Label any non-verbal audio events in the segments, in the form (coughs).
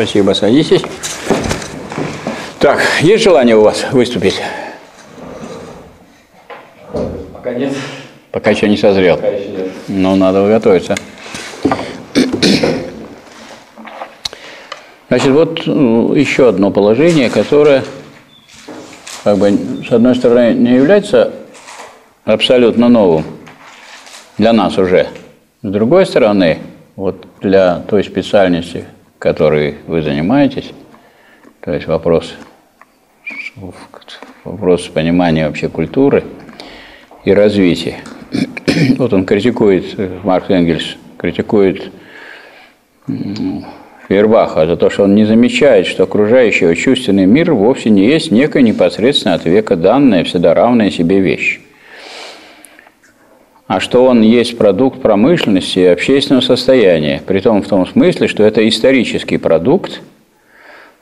Спасибо, садитесь. Так, есть желание у вас выступить? Пока нет. Пока еще не созрел. Пока еще нет. Ну, надо готовиться. Значит, вот ну, еще одно положение, которое, как бы, с одной стороны, не является абсолютно новым для нас уже. С другой стороны, вот для той специальности, которой вы занимаетесь, то есть вопрос, вопрос понимания вообще культуры и развития. (coughs) Вот он критикует, Марк Энгельс критикует Фейербаха за то, что он не замечает, что окружающий его чувственный мир вовсе не есть некая непосредственно от века данная, всегда равная себе вещь а что он есть продукт промышленности и общественного состояния, при том в том смысле, что это исторический продукт,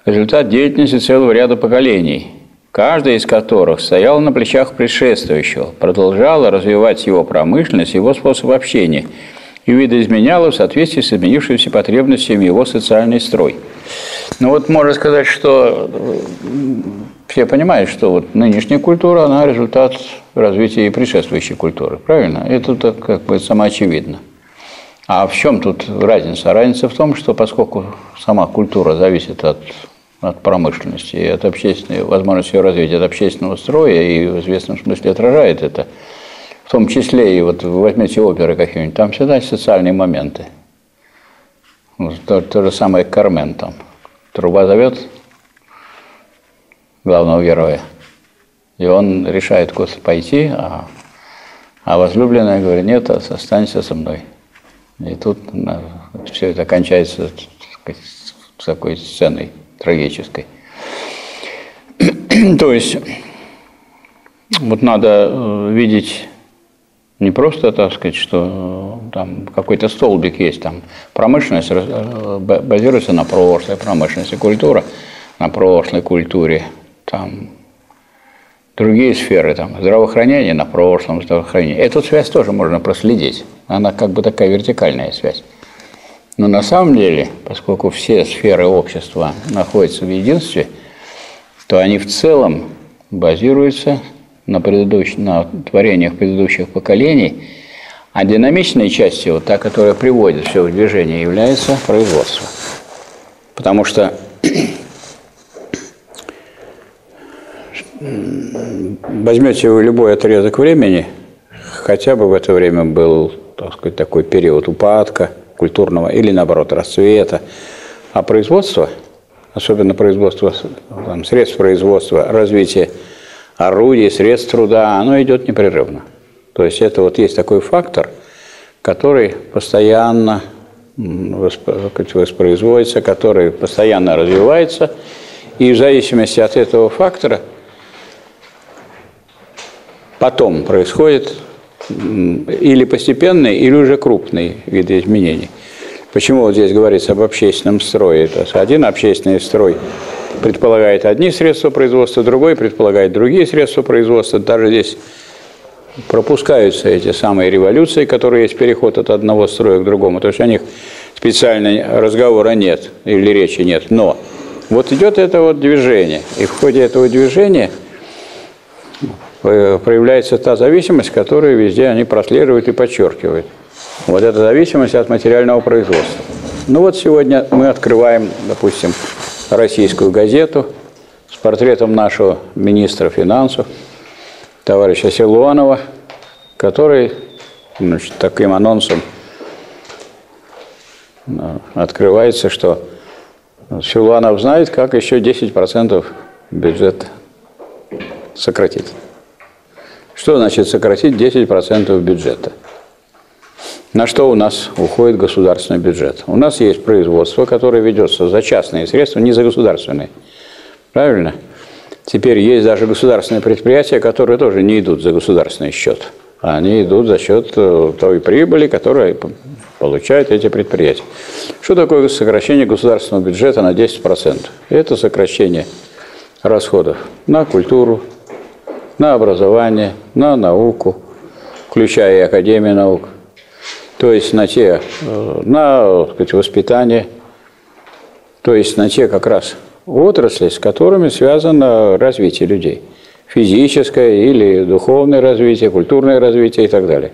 результат деятельности целого ряда поколений, каждая из которых стояла на плечах предшествующего, продолжала развивать его промышленность, его способ общения и видоизменяла в соответствии с изменившимися потребностями его социальный строй. Ну вот можно сказать, что все понимают, что вот нынешняя культура, она результат развития и предшествующей культуры, правильно? Это как бы самоочевидно. А в чем тут разница? Разница в том, что поскольку сама культура зависит от, от промышленности и от общественной возможности ее развития, от общественного строя и в известном смысле отражает это, в том числе и вот возьмите оперы какие-нибудь, там всегда социальные моменты. То, то же самое Кармен там. Труба зовет, главного героя. И он решает куда-то пойти, а, а возлюбленная говорит, нет, останься со мной. И тут все это кончается с такой сценой трагической. (clears throat) То есть вот надо э, видеть не просто, так сказать, что э, там какой-то столбик есть, там промышленность э, базируется на прошлой промышленности, культура на прошлой культуре, там другие сферы, там, здравоохранение на прошлом здравоохранении. Эту связь тоже можно проследить. Она как бы такая вертикальная связь. Но на самом деле, поскольку все сферы общества находятся в единстве, то они в целом базируются на, предыдущ... на творениях предыдущих поколений, а динамичной частью, та, которая приводит все в движение, является производство. Потому что (clears throat) возьмете вы любой отрезок времени, хотя бы в это время был, так сказать, такой период упадка культурного или, наоборот, расцвета, а производство, особенно производство там, средств производства, развитие орудий, средств труда, оно идет непрерывно. То есть это вот есть такой фактор, который постоянно воспроизводится, который постоянно развивается, и в зависимости от этого фактора – потом происходит или постепенные, или уже крупные виды изменений. Почему вот здесь говорится об общественном строе? Это один общественный строй предполагает одни средства производства, другой предполагает другие средства производства. Даже здесь пропускаются эти самые революции, которые есть переход от одного строя к другому. То есть о них специально разговора нет или речи нет. Но вот идет это вот движение. И в ходе этого движения – Э, проявляется та зависимость, которую везде они прослеживают и подчеркивают. Вот эта зависимость от материального производства. Ну вот сегодня мы открываем, допустим, российскую газету с портретом нашего министра финансов, товарища Силуанова, который значит, таким анонсом э, открывается, что Силуанов знает, как еще 10% бюджет сократить. Что значит сократить 10% бюджета? На что у нас уходит государственный бюджет? У нас есть производство, которое ведется за частные средства, не за государственные. Правильно? Теперь есть даже государственные предприятия, которые тоже не идут за государственный счет. Они идут за счет э, той прибыли, которую получают эти предприятия. Что такое сокращение государственного бюджета на 10%? Это сокращение расходов на культуру, на образование, на науку, включая и Академию наук, то есть на те, э, на сказать, воспитание. То есть на те как раз отрасли, с которыми связано развитие людей. Физическое или духовное развитие, культурное развитие и так далее.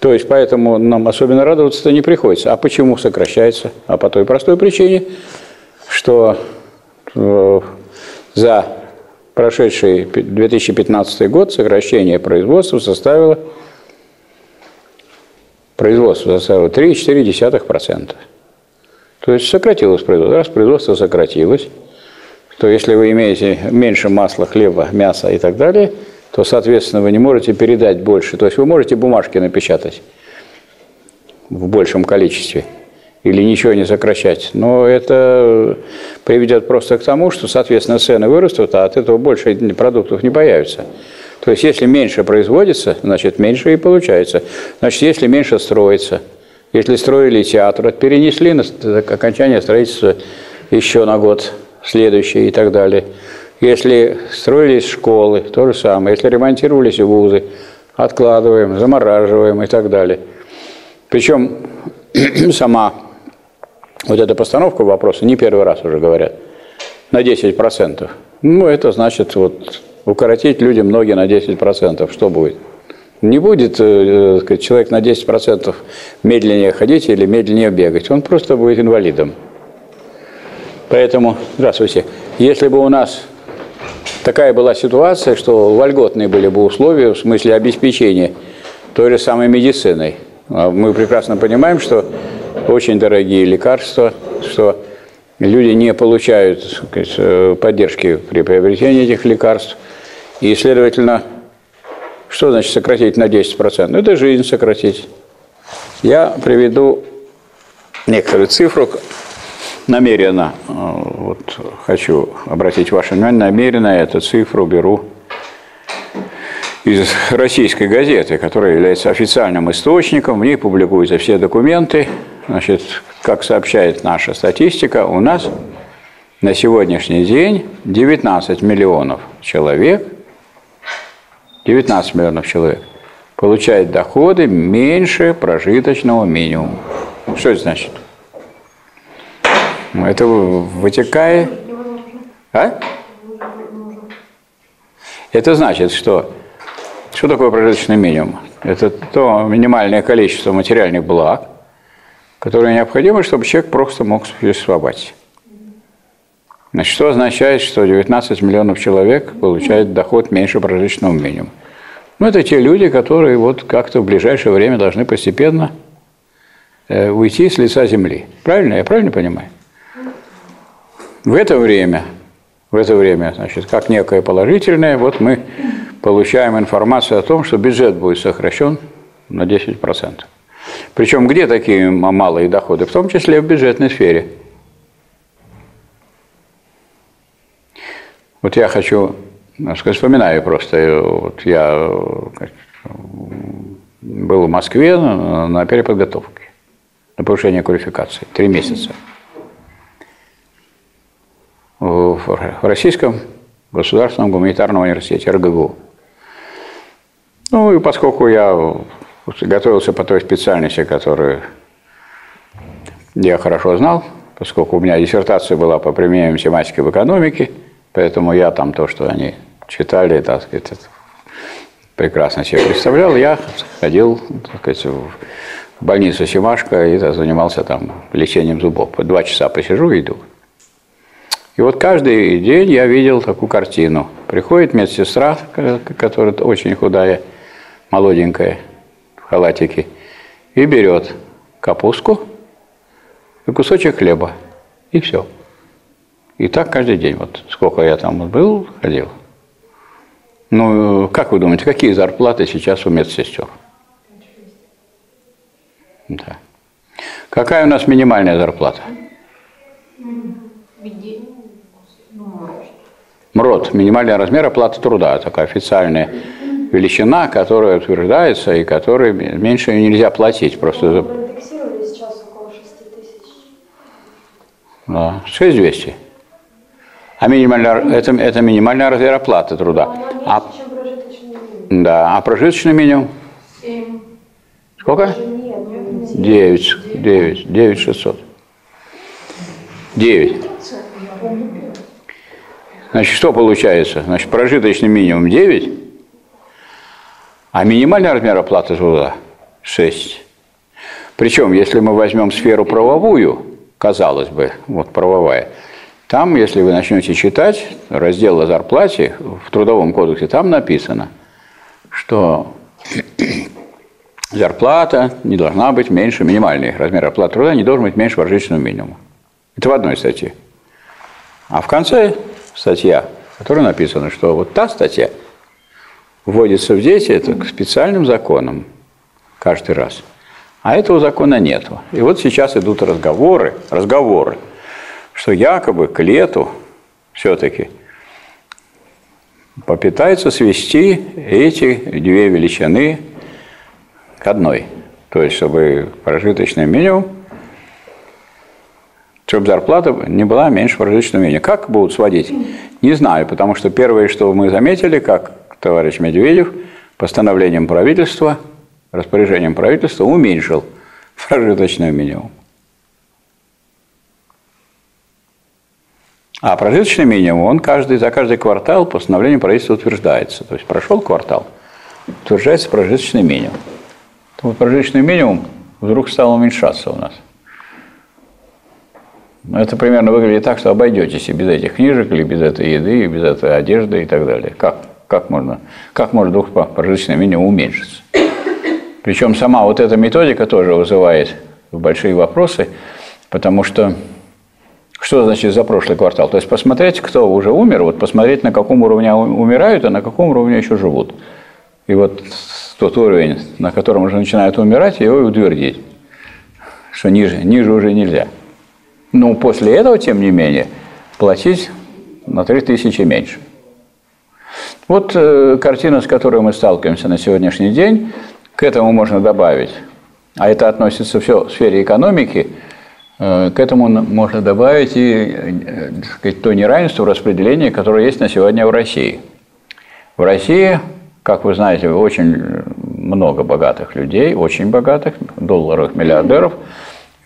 То есть поэтому нам особенно радоваться-то не приходится. А почему сокращается? А по той простой причине, что э, за прошедший 2015 год сокращение производства составило производство составило 3,4%. То есть сократилось производство. Раз производство сократилось, то если вы имеете меньше масла, хлеба, мяса и так далее, то, соответственно, вы не можете передать больше. То есть вы можете бумажки напечатать в большем количестве или ничего не сокращать. Но это приведет просто к тому, что, соответственно, цены вырастут, а от этого больше продуктов не появится. То есть, если меньше производится, значит, меньше и получается. Значит, если меньше строится, если строили театр, перенесли на окончание строительства еще на год следующий и так далее. Если строились школы, то же самое. Если ремонтировались вузы, откладываем, замораживаем и так далее. Причем (clears throat) сама вот эта постановка вопроса не первый раз уже говорят, на 10%. Ну, это значит вот укоротить людям ноги на 10%. Что будет? Не будет э, сказать, человек на 10% медленнее ходить или медленнее бегать. Он просто будет инвалидом. Поэтому, здравствуйте, если бы у нас такая была ситуация, что вольготные были бы условия в смысле обеспечения той же самой медициной, а мы прекрасно понимаем, что очень дорогие лекарства, что люди не получают сказать, э, поддержки при приобретении этих лекарств. И, следовательно, что значит сократить на 10%? Ну, это жизнь сократить. Я приведу некоторую цифру, намеренно, э, вот хочу обратить ваше внимание, намеренно эту цифру беру из российской газеты, которая является официальным источником, в ней публикуются все документы. Значит, как сообщает наша статистика, у нас на сегодняшний день 19 миллионов человек, 19 миллионов человек получают доходы меньше прожиточного минимума. Что это значит? Это вытекает... А? Это значит, что что такое прожиточный минимум? Это то минимальное количество материальных благ, которые необходимы, чтобы человек просто мог существовать. Значит, что означает, что 19 миллионов человек получают доход меньше прожиточного минимума? Ну, это те люди, которые вот как-то в ближайшее время должны постепенно э, уйти с лица земли. Правильно? Я правильно понимаю? В это время, в это время, значит, как некое положительное, вот мы получаем информацию о том, что бюджет будет сокращен на 10%. Причем где такие малые доходы? В том числе в бюджетной сфере. Вот я хочу, сказать, вспоминаю просто, вот я был в Москве на переподготовке, на повышение квалификации, три месяца. В Российском государственном гуманитарном университете, РГГУ. Ну и поскольку я готовился по той специальности, которую я хорошо знал, поскольку у меня диссертация была по применению математики в экономике, поэтому я там то, что они читали, так сказать, прекрасно себе представлял, я ходил так сказать, в больницу Симашко и занимался там лечением зубов. По два часа посижу и иду. И вот каждый день я видел такую картину. Приходит медсестра, которая очень худая, молоденькая, в халатике, и берет капустку и кусочек хлеба. И все. И так каждый день. Вот сколько я там был, ходил. Ну, как вы думаете, какие зарплаты сейчас у медсестер? Да. Какая у нас минимальная зарплата? МРОД – минимальный размер оплаты труда. Такая официальная величина, которая утверждается и которой меньше нельзя платить. Просто... Фиксировали сейчас около 6 тысяч. Да, 6200. А минимальный, это, это минимальный размер оплаты труда. А, меньше, чем прожиточный минимум. Да, а прожиточный минимум? 7. Сколько? Нет, нет, 9, 9, 9 600. 9. Значит, что получается? Значит, прожиточный минимум 9, а минимальный размер оплаты труда 6. Причем, если мы возьмем сферу правовую, казалось бы, вот правовая, там, если вы начнете читать раздел о зарплате в Трудовом кодексе, там написано, что (coughs) зарплата не должна быть меньше, минимальный размер оплаты труда не должен быть меньше прожиточного минимума. Это в одной статье. А в конце статья, в которой написано, что вот та статья вводится в действие это специальным законом каждый раз. А этого закона нету. И вот сейчас идут разговоры, разговоры, что якобы к лету все-таки попытается свести эти две величины к одной. То есть, чтобы прожиточный минимум, чтобы зарплата не была меньше прожиточного минимума. Как будут сводить? Не знаю, потому что первое, что мы заметили, как товарищ Медведев постановлением правительства, распоряжением правительства уменьшил (laughs) прожиточный минимум. А прожиточный минимум, он каждый, за каждый квартал постановлением правительства утверждается. То есть прошел квартал, утверждается прожиточный минимум. То вот прожиточный минимум вдруг стал уменьшаться у нас. Это примерно выглядит так, что обойдетесь и без этих книжек, или без этой еды, и без этой одежды и так далее. Как, как можно, как может вдруг прожиточный минимум уменьшиться? Причем сама вот эта методика тоже вызывает большие вопросы, потому что что значит за прошлый квартал? То есть посмотреть, кто уже умер, вот посмотреть, на каком уровне умирают, а на каком уровне еще живут. И вот тот уровень, на котором уже начинают умирать, его и утвердить, что ниже, ниже уже нельзя. Но после этого, тем не менее, платить на 3000 меньше. Вот э, картина, с которой мы сталкиваемся на сегодняшний день, к этому можно добавить, а это относится все в сфере экономики – к этому можно добавить и э, сказать, то неравенство в распределении, которое есть на сегодня в России. В России, как вы знаете, очень много богатых людей, очень богатых, долларовых миллиардеров.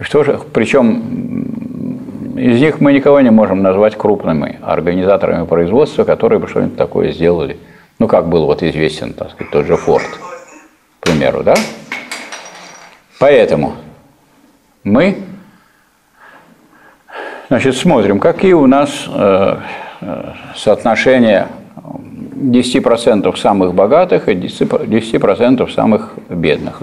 Что же, причем из них мы никого не можем назвать крупными организаторами производства, которые бы что-нибудь такое сделали. Ну, как был вот известен, так сказать, тот же Форд, к примеру, да? Поэтому мы Значит, смотрим, какие у нас э, э, соотношения 10% самых богатых и 10% самых бедных.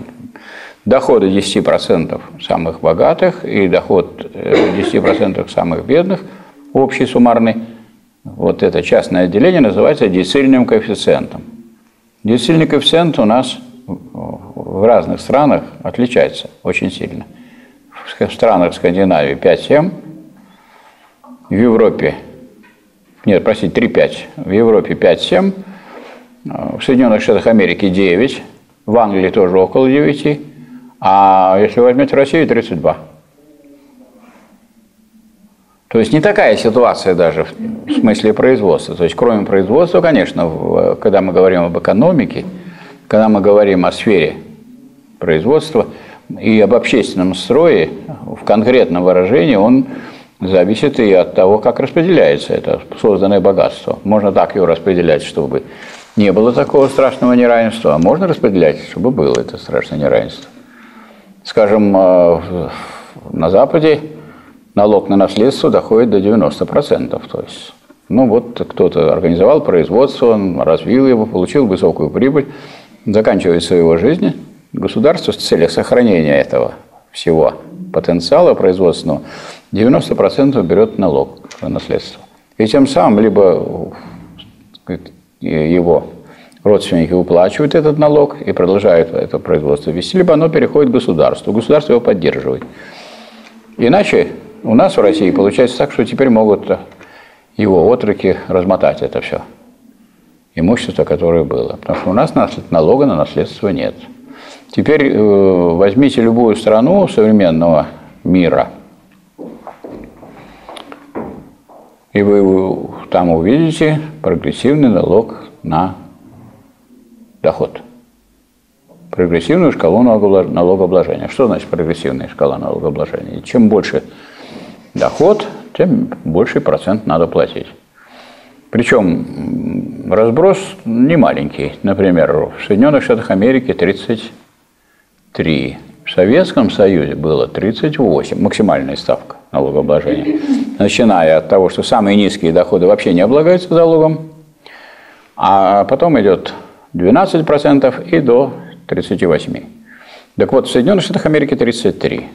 Доходы 10% самых богатых и доход 10% э, самых бедных, общий суммарный, вот это частное отделение называется децильным коэффициентом. Децильный коэффициент у нас в разных странах отличается очень сильно. В странах Скандинавии 5-7, в Европе, нет, простите, 3-5, в Европе 5-7, в Соединенных Штатах Америки 9, в Англии тоже около 9, а если возьмете Россию, 32. То есть не такая ситуация даже в смысле производства. То есть кроме производства, конечно, когда мы говорим об экономике, когда мы говорим о сфере производства и об общественном строе, в конкретном выражении он зависит и от того, как распределяется это созданное богатство. Можно так его распределять, чтобы не было такого страшного неравенства, а можно распределять, чтобы было это страшное неравенство. Скажем, э, на Западе налог на наследство доходит до 90%. То есть, ну вот кто-то организовал производство, он развил его, получил высокую прибыль, заканчивается его жизнь. Государство с целью сохранения этого всего потенциала производственного 90% берет налог на наследство. И тем самым либо его родственники уплачивают этот налог и продолжают это производство вести, либо оно переходит к государству. Государство его поддерживает. Иначе у нас в России получается так, что теперь могут его отроки размотать это все. Имущество, которое было. Потому что у нас налога на наследство нет. Теперь э, возьмите любую страну современного мира – и вы там увидите прогрессивный налог на доход. Прогрессивную шкалу налогообложения. Что значит прогрессивная шкала налогообложения? Чем больше доход, тем больший процент надо платить. Причем разброс не маленький. Например, в Соединенных Штатах Америки 33. В Советском Союзе было 38, максимальная ставка налогообложения. Начиная от того, что самые низкие доходы вообще не облагаются залогом, а потом идет 12% и до 38%. Так вот, в Соединенных Штатах Америки 33.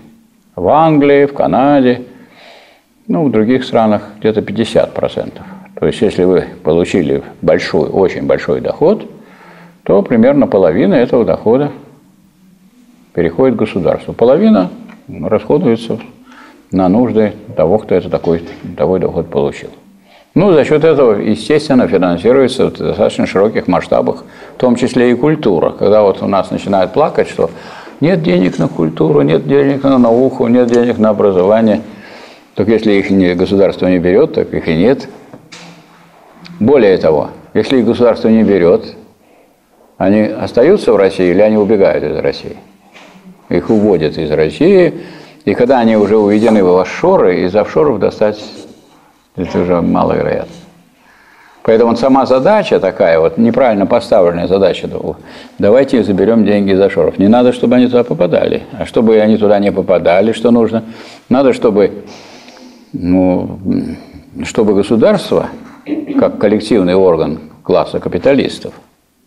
В Англии, в Канаде, ну, в других странах где-то 50%. То есть, если вы получили большой, очень большой доход, то примерно половина этого дохода переходит к государству. Половина расходуется на нужды того, кто это такой, такой доход получил. Ну, за счет этого, естественно, финансируется в достаточно широких масштабах, в том числе и культура. Когда вот у нас начинают плакать, что нет денег на культуру, нет денег на науку, нет денег на образование, так если их не, государство не берет, так их и нет. Более того, если их государство не берет, они остаются в России или они убегают из России? Их уводят из России, и когда они уже уведены в офшоры, из офшоров достать это уже маловероятно. Поэтому сама задача такая, вот неправильно поставленная задача, давайте заберем деньги из офшоров. Не надо, чтобы они туда попадали. А чтобы они туда не попадали, что нужно? Надо, чтобы, ну, чтобы государство, как коллективный орган класса капиталистов,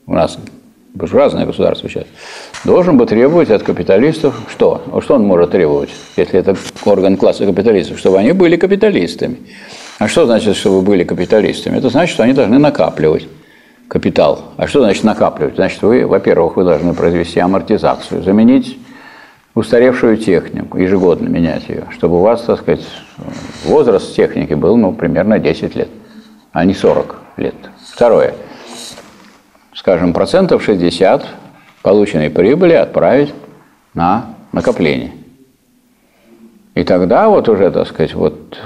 у нас разные государства сейчас, должен бы требовать от капиталистов что? Что он может требовать, если это орган класса капиталистов? Чтобы они были капиталистами. А что значит, что вы были капиталистами? Это значит, что они должны накапливать капитал. А что значит накапливать? Значит, вы, во-первых, вы должны произвести амортизацию, заменить устаревшую технику, ежегодно менять ее, чтобы у вас, так сказать, возраст техники был, ну, примерно 10 лет, а не 40 лет. Второе. Скажем, процентов 60 полученной прибыли отправить на накопление – и тогда вот уже, так сказать, вот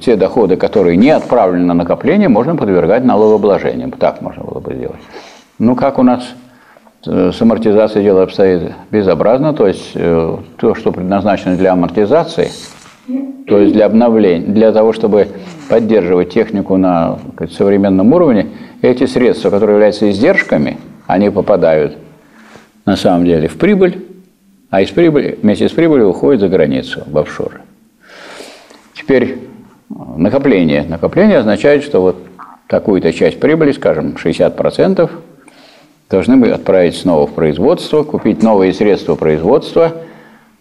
те доходы, которые не отправлены на накопление, можно подвергать налогообложениям. Так можно было бы сделать. Ну, как у нас э, с амортизацией дело обстоит безобразно, то есть э, то, что предназначено для амортизации, то есть для обновления, для того, чтобы поддерживать технику на современном уровне, эти средства, которые являются издержками, они попадают на самом деле в прибыль, а из прибыли, вместе с прибылью уходит за границу, в офшоры. Теперь э, накопление. Накопление означает, что вот такую-то часть прибыли, скажем, 60%, должны бы отправить снова в производство, купить новые средства производства,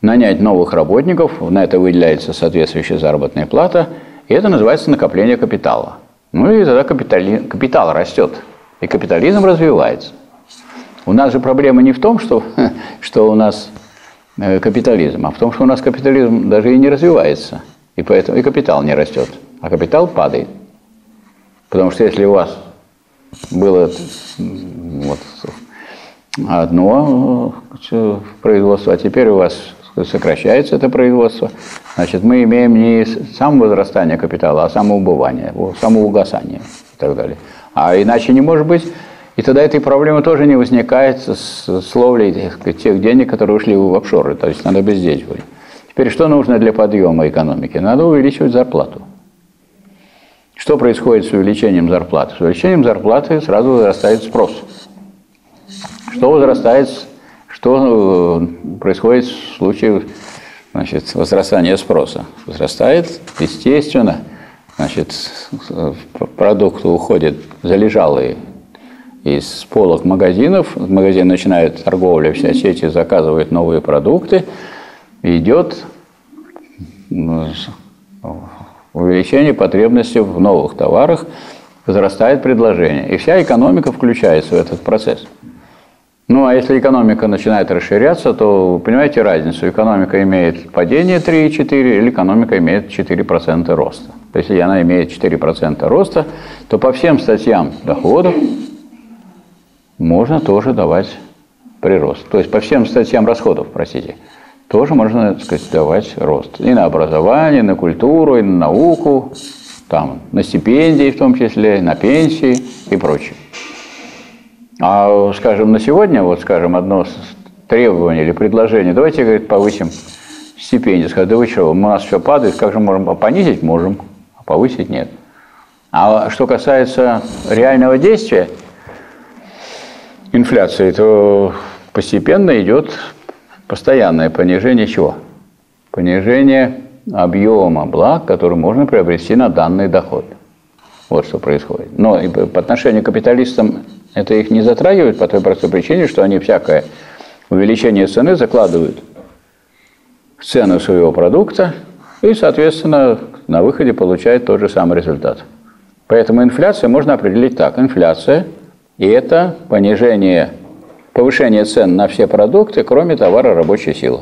нанять новых работников, на это выделяется соответствующая заработная плата, и это называется накопление капитала. Ну и тогда капитали... капитал растет, и капитализм развивается. У нас же проблема не в том, что, (laughs) что у нас Э, капитализм, а в том, что у нас капитализм даже и не развивается, и поэтому и капитал не растет, а капитал падает. Потому что если у вас было вот, одно э, производство, а теперь у вас сокращается это производство, значит, мы имеем не самовозрастание капитала, а самоубывание, самоугасание и так далее. А иначе не может быть, и тогда этой проблемы тоже не возникает с ловлей тех, тех денег, которые ушли в офшоры. То есть надо бездействовать. Теперь что нужно для подъема экономики? Надо увеличивать зарплату. Что происходит с увеличением зарплаты? С увеличением зарплаты сразу возрастает спрос. Что возрастает, что э, происходит в случае значит, возрастания спроса? Возрастает, естественно, значит, продукты уходят залежалые из полок магазинов. Магазин начинает торговля, вся сеть заказывает новые продукты. Идет увеличение потребности в новых товарах, возрастает предложение. И вся экономика включается в этот процесс. Ну, а если экономика начинает расширяться, то понимаете разницу. Экономика имеет падение 3,4 или экономика имеет 4% роста. То есть, если она имеет 4% роста, то по всем статьям доходов можно тоже давать прирост. То есть по всем статьям расходов, простите, тоже можно, так сказать, давать рост. И на образование, и на культуру, и на науку, там, на стипендии в том числе, на пенсии и прочее. А, скажем, на сегодня, вот, скажем, одно требование или предложение, давайте, говорит, повысим стипендию. Скажут, да вы что, у нас все падает, как же можем понизить? Можем. повысить нет. А что касается реального действия инфляции, то постепенно идет постоянное понижение чего? Понижение объема благ, которые можно приобрести на данный доход. Вот что происходит. Но по отношению к капиталистам это их не затрагивает по той простой причине, что они всякое увеличение цены закладывают в цену своего продукта и, соответственно, на выходе получают тот же самый результат. Поэтому инфляция можно определить так. Инфляция – и это понижение, повышение цен на все продукты, кроме товара рабочей силы.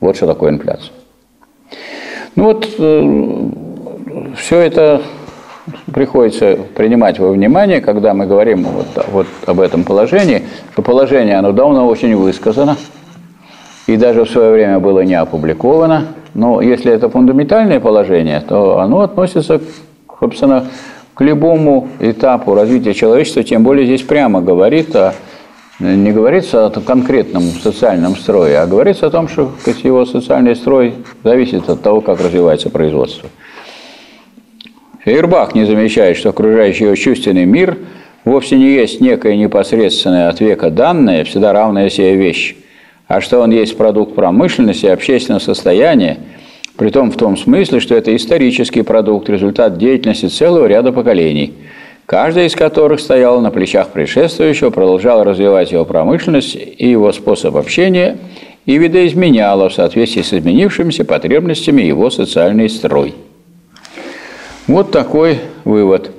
Вот что такое инфляция. Ну вот, э, все это приходится принимать во внимание, когда мы говорим вот, вот об этом положении, что положение, оно давно очень высказано, и даже в свое время было не опубликовано. Но если это фундаментальное положение, то оно относится, собственно, к любому этапу развития человечества, тем более здесь прямо говорит о не говорится о конкретном социальном строе, а говорится о том, что его социальный строй зависит от того, как развивается производство. Фейербах не замечает, что окружающий его чувственный мир вовсе не есть некая непосредственная от века данная, всегда равная себе вещь, а что он есть продукт промышленности, общественного состояния, притом в том смысле, что это исторический продукт, результат деятельности целого ряда поколений – каждая из которых стояла на плечах предшествующего, продолжала развивать его промышленность и его способ общения и видоизменяла в соответствии с изменившимися потребностями его социальный строй. Вот такой вывод.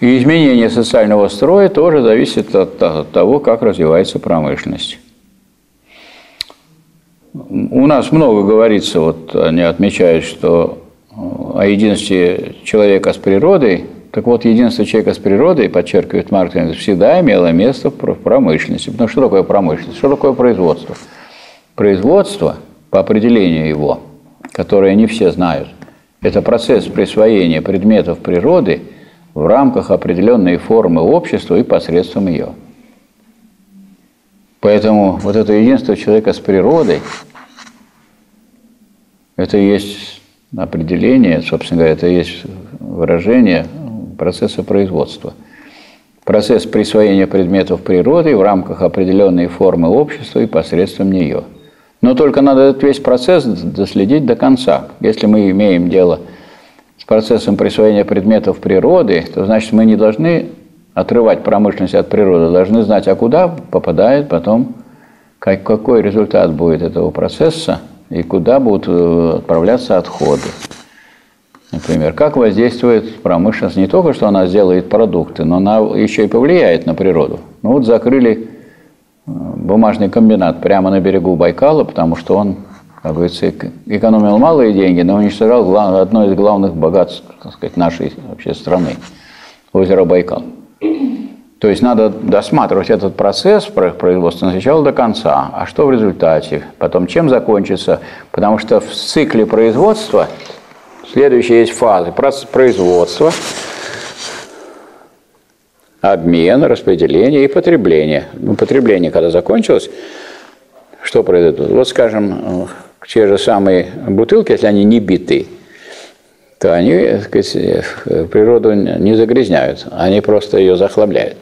И изменение социального строя тоже зависит от того, как развивается промышленность. У нас много говорится, вот они отмечают, что о единстве человека с природой, так вот, единство человека с природой, подчеркивает Маркс, всегда имело место в промышленности. Потому что такое промышленность? Что такое производство? Производство, по определению его, которое не все знают, это процесс присвоения предметов природы в рамках определенной формы общества и посредством ее. Поэтому вот это единство человека с природой, это есть определение, собственно говоря, это есть выражение процесса производства. Процесс присвоения предметов природы в рамках определенной формы общества и посредством нее. Но только надо этот весь процесс доследить до конца. Если мы имеем дело с процессом присвоения предметов природы, то значит мы не должны отрывать промышленность от природы, должны знать, а куда попадает потом, какой результат будет этого процесса – и куда будут э, отправляться отходы. Например, как воздействует промышленность не только, что она сделает продукты, но она еще и повлияет на природу. Ну вот закрыли бумажный комбинат прямо на берегу Байкала, потому что он, как говорится, экономил малые деньги, но уничтожал одно из главных богатств так сказать, нашей вообще страны – озеро Байкал. То есть надо досматривать этот процесс производства сначала до конца. А что в результате? Потом чем закончится? Потому что в цикле производства следующие есть фазы. Производства, обмен, распределение и потребление. Ну, потребление, когда закончилось, что произойдет? Вот, скажем, те же самые бутылки, если они не биты, то они так сказать, природу не загрязняют, они просто ее захламляют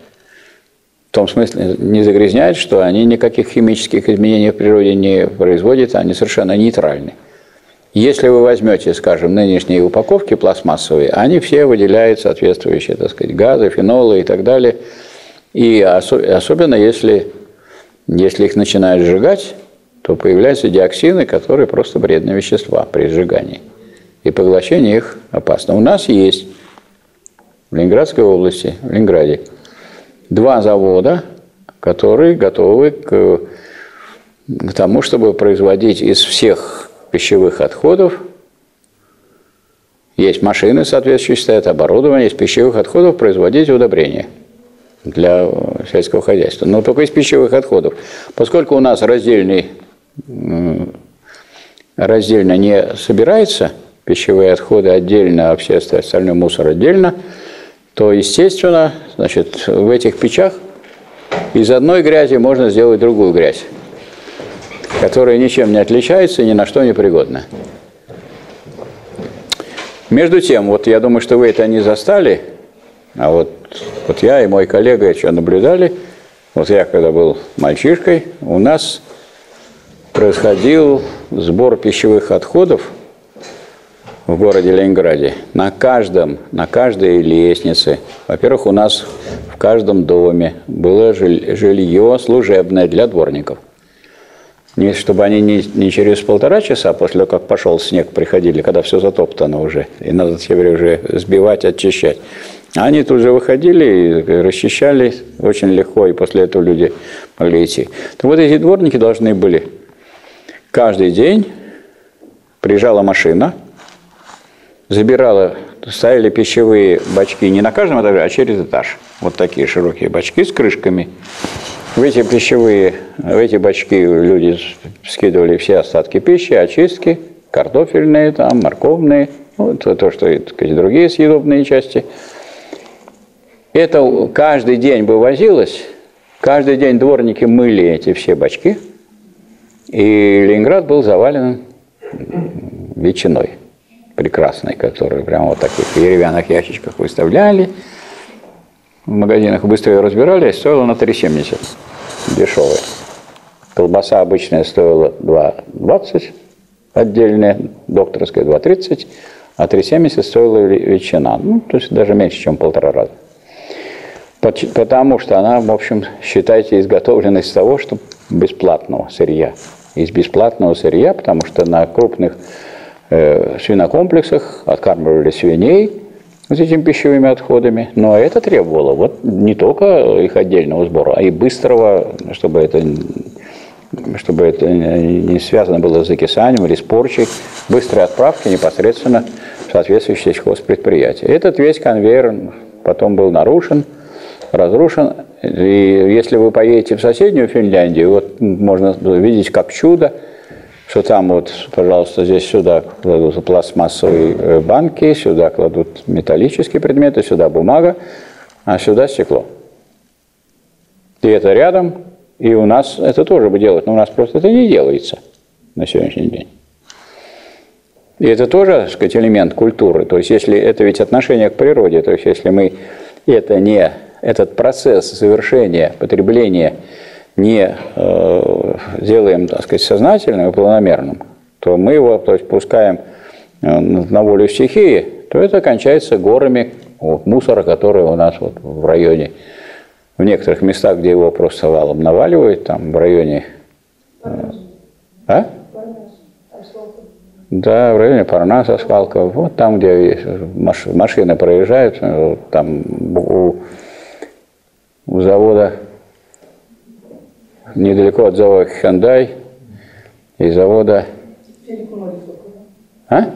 в том смысле не загрязняют, что они никаких химических изменений в природе не производят, они совершенно нейтральны. Если вы возьмете, скажем, нынешние упаковки пластмассовые, они все выделяют соответствующие, так сказать, газы, фенолы и так далее. И особенно если, если их начинают сжигать, то появляются диоксины, которые просто вредные вещества при сжигании. И поглощение их опасно. У нас есть в Ленинградской области, в Ленинграде, два завода, которые готовы к, к тому, чтобы производить из всех пищевых отходов есть машины соответствующие, стоят оборудование, из пищевых отходов производить удобрения для сельского хозяйства. Но только из пищевых отходов. Поскольку у нас раздельный, раздельно не собирается, пищевые отходы отдельно, а все остальной мусор отдельно – то, естественно, значит, в этих печах из одной грязи можно сделать другую грязь. Которое ничем не отличается и ни на что не пригодно. Между тем, вот я думаю, что вы это не застали, а вот, вот я и мой коллега что наблюдали, вот я когда был мальчишкой, у нас происходил сбор пищевых отходов в городе Ленинграде. На каждом, на каждой лестнице, во-первых, у нас в каждом доме было жилье служебное для дворников – не, чтобы они не, не через полтора часа после того, как пошел снег, приходили, когда все затоптано уже, и надо теперь уже сбивать, очищать. Они тут же выходили и расчищали очень легко, и после этого люди могли идти. Так вот эти дворники должны были каждый день, приезжала машина, забирала, ставили пищевые бачки не на каждом этаже, а через этаж. Вот такие широкие бачки с крышками. В эти пищевые, в эти бачки люди скидывали все остатки пищи, очистки, картофельные, там, морковные, вот то, что и сказать, другие съедобные части. Это каждый день бы возилось, каждый день дворники мыли эти все бачки, и Ленинград был завален ветчиной прекрасной, которую прямо вот таких деревянных ящичках выставляли – в магазинах быстро ее разбирали, стоила на 3,70 дешевая. Колбаса обычная стоила 2,20 отдельная, докторская 2,30, а 3,70 стоила ветчина. Ну, то есть даже меньше, чем полтора раза. Потому что она, в общем, считайте, изготовлена из того, что бесплатного сырья. Из бесплатного сырья, потому что на крупных э, свинокомплексах откармливали свиней, с этими пищевыми отходами. Но это требовало вот не только их отдельного сбора, а и быстрого, чтобы это, чтобы это не связано было с закисанием или с порчей, быстрой отправки непосредственно в соответствующее сельхозпредприятие. Этот весь конвейер потом был нарушен, разрушен. И если вы поедете в соседнюю Финляндию, вот можно видеть как чудо – что там вот, пожалуйста, здесь сюда кладут пластмассовые э, банки, сюда кладут металлические предметы, сюда бумага, а сюда стекло. И это рядом, и у нас это тоже бы делать, но у нас просто это не делается на сегодняшний день. И это тоже, так сказать, элемент культуры. То есть, если это ведь отношение к природе, то есть, если мы это не, этот процесс совершения, потребления не э, делаем, так сказать, сознательным и планомерным, то мы его то есть, пускаем э, на волю стихии, то это кончается горами вот, мусора, который у нас вот в районе, в некоторых местах, где его просто валом наваливают, там в районе... Э, а? Да, в районе Парнаса, свалка, вот там, где машины проезжают, там у, у завода недалеко от завода Hyundai и завода... А?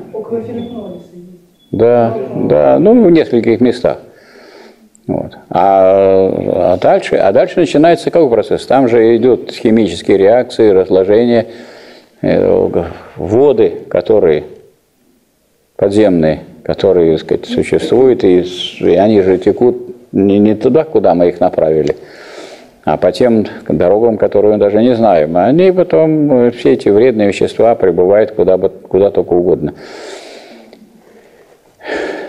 Да, да, ну в нескольких местах. Вот. А, а, дальше, а дальше начинается какой процесс? Там же идут химические реакции, разложения, э, воды, которые подземные, которые, так сказать, существуют, и, и они же текут не, не туда, куда мы их направили, а по тем дорогам, которые мы даже не знаем. Они потом, э, все эти вредные вещества прибывают куда, куда только угодно.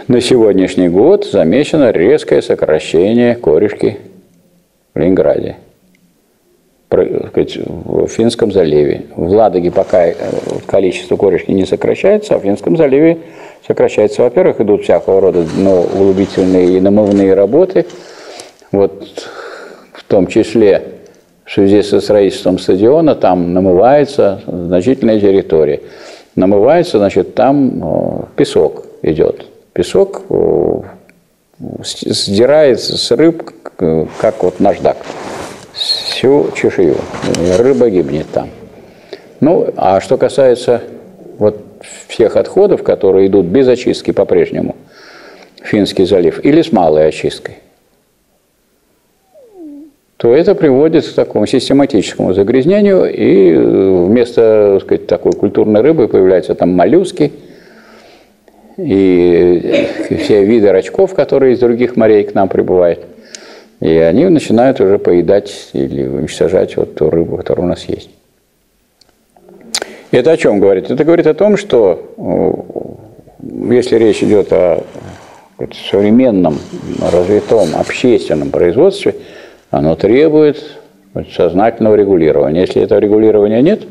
На сегодняшний год замечено резкое сокращение корешки в Ленинграде, в Финском заливе. В Ладоге пока э, количество корешки не сокращается, а в Финском заливе сокращается. Во-первых, идут всякого рода ну, углубительные и намывные работы. Вот том числе в связи со строительством стадиона, там намывается значительная территория. Намывается, значит, там песок идет. Песок сдирается с рыб, как вот наждак, всю чешую. Рыба гибнет там. Ну, а что касается вот всех отходов, которые идут без очистки по-прежнему, Финский залив, или с малой очисткой, то это приводит к такому систематическому загрязнению, и э, вместо так сказать, такой культурной рыбы появляются там моллюски, и все виды рачков, которые из других морей к нам прибывают. И они начинают уже поедать или уничтожать вот ту рыбу, которая у нас есть. Это о чем говорит? Это говорит о том, что если речь идет о современном, развитом общественном производстве, оно требует сознательного регулирования. Если этого регулирования нет,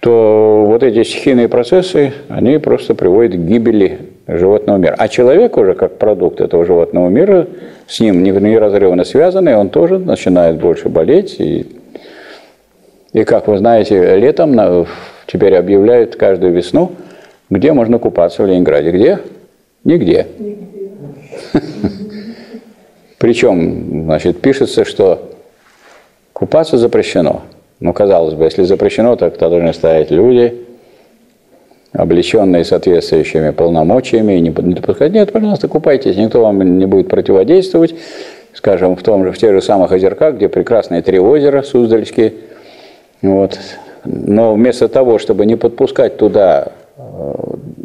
то вот эти стихийные процессы, они просто приводят к гибели животного мира. А человек уже, как продукт этого животного мира, с ним неразрывно связанный, он тоже начинает больше болеть. И, и как вы знаете, летом теперь объявляют каждую весну, где можно купаться в Ленинграде. Где? Нигде. Причем, значит, пишется, что купаться запрещено. Ну, казалось бы, если запрещено, то кто должны стоять люди, облеченные соответствующими полномочиями, и не допускать. Нет, пожалуйста, купайтесь, никто вам не будет противодействовать. Скажем, в, том же, в тех же самых озерках, где прекрасные три озера Суздальские. Вот. Но вместо того, чтобы не подпускать туда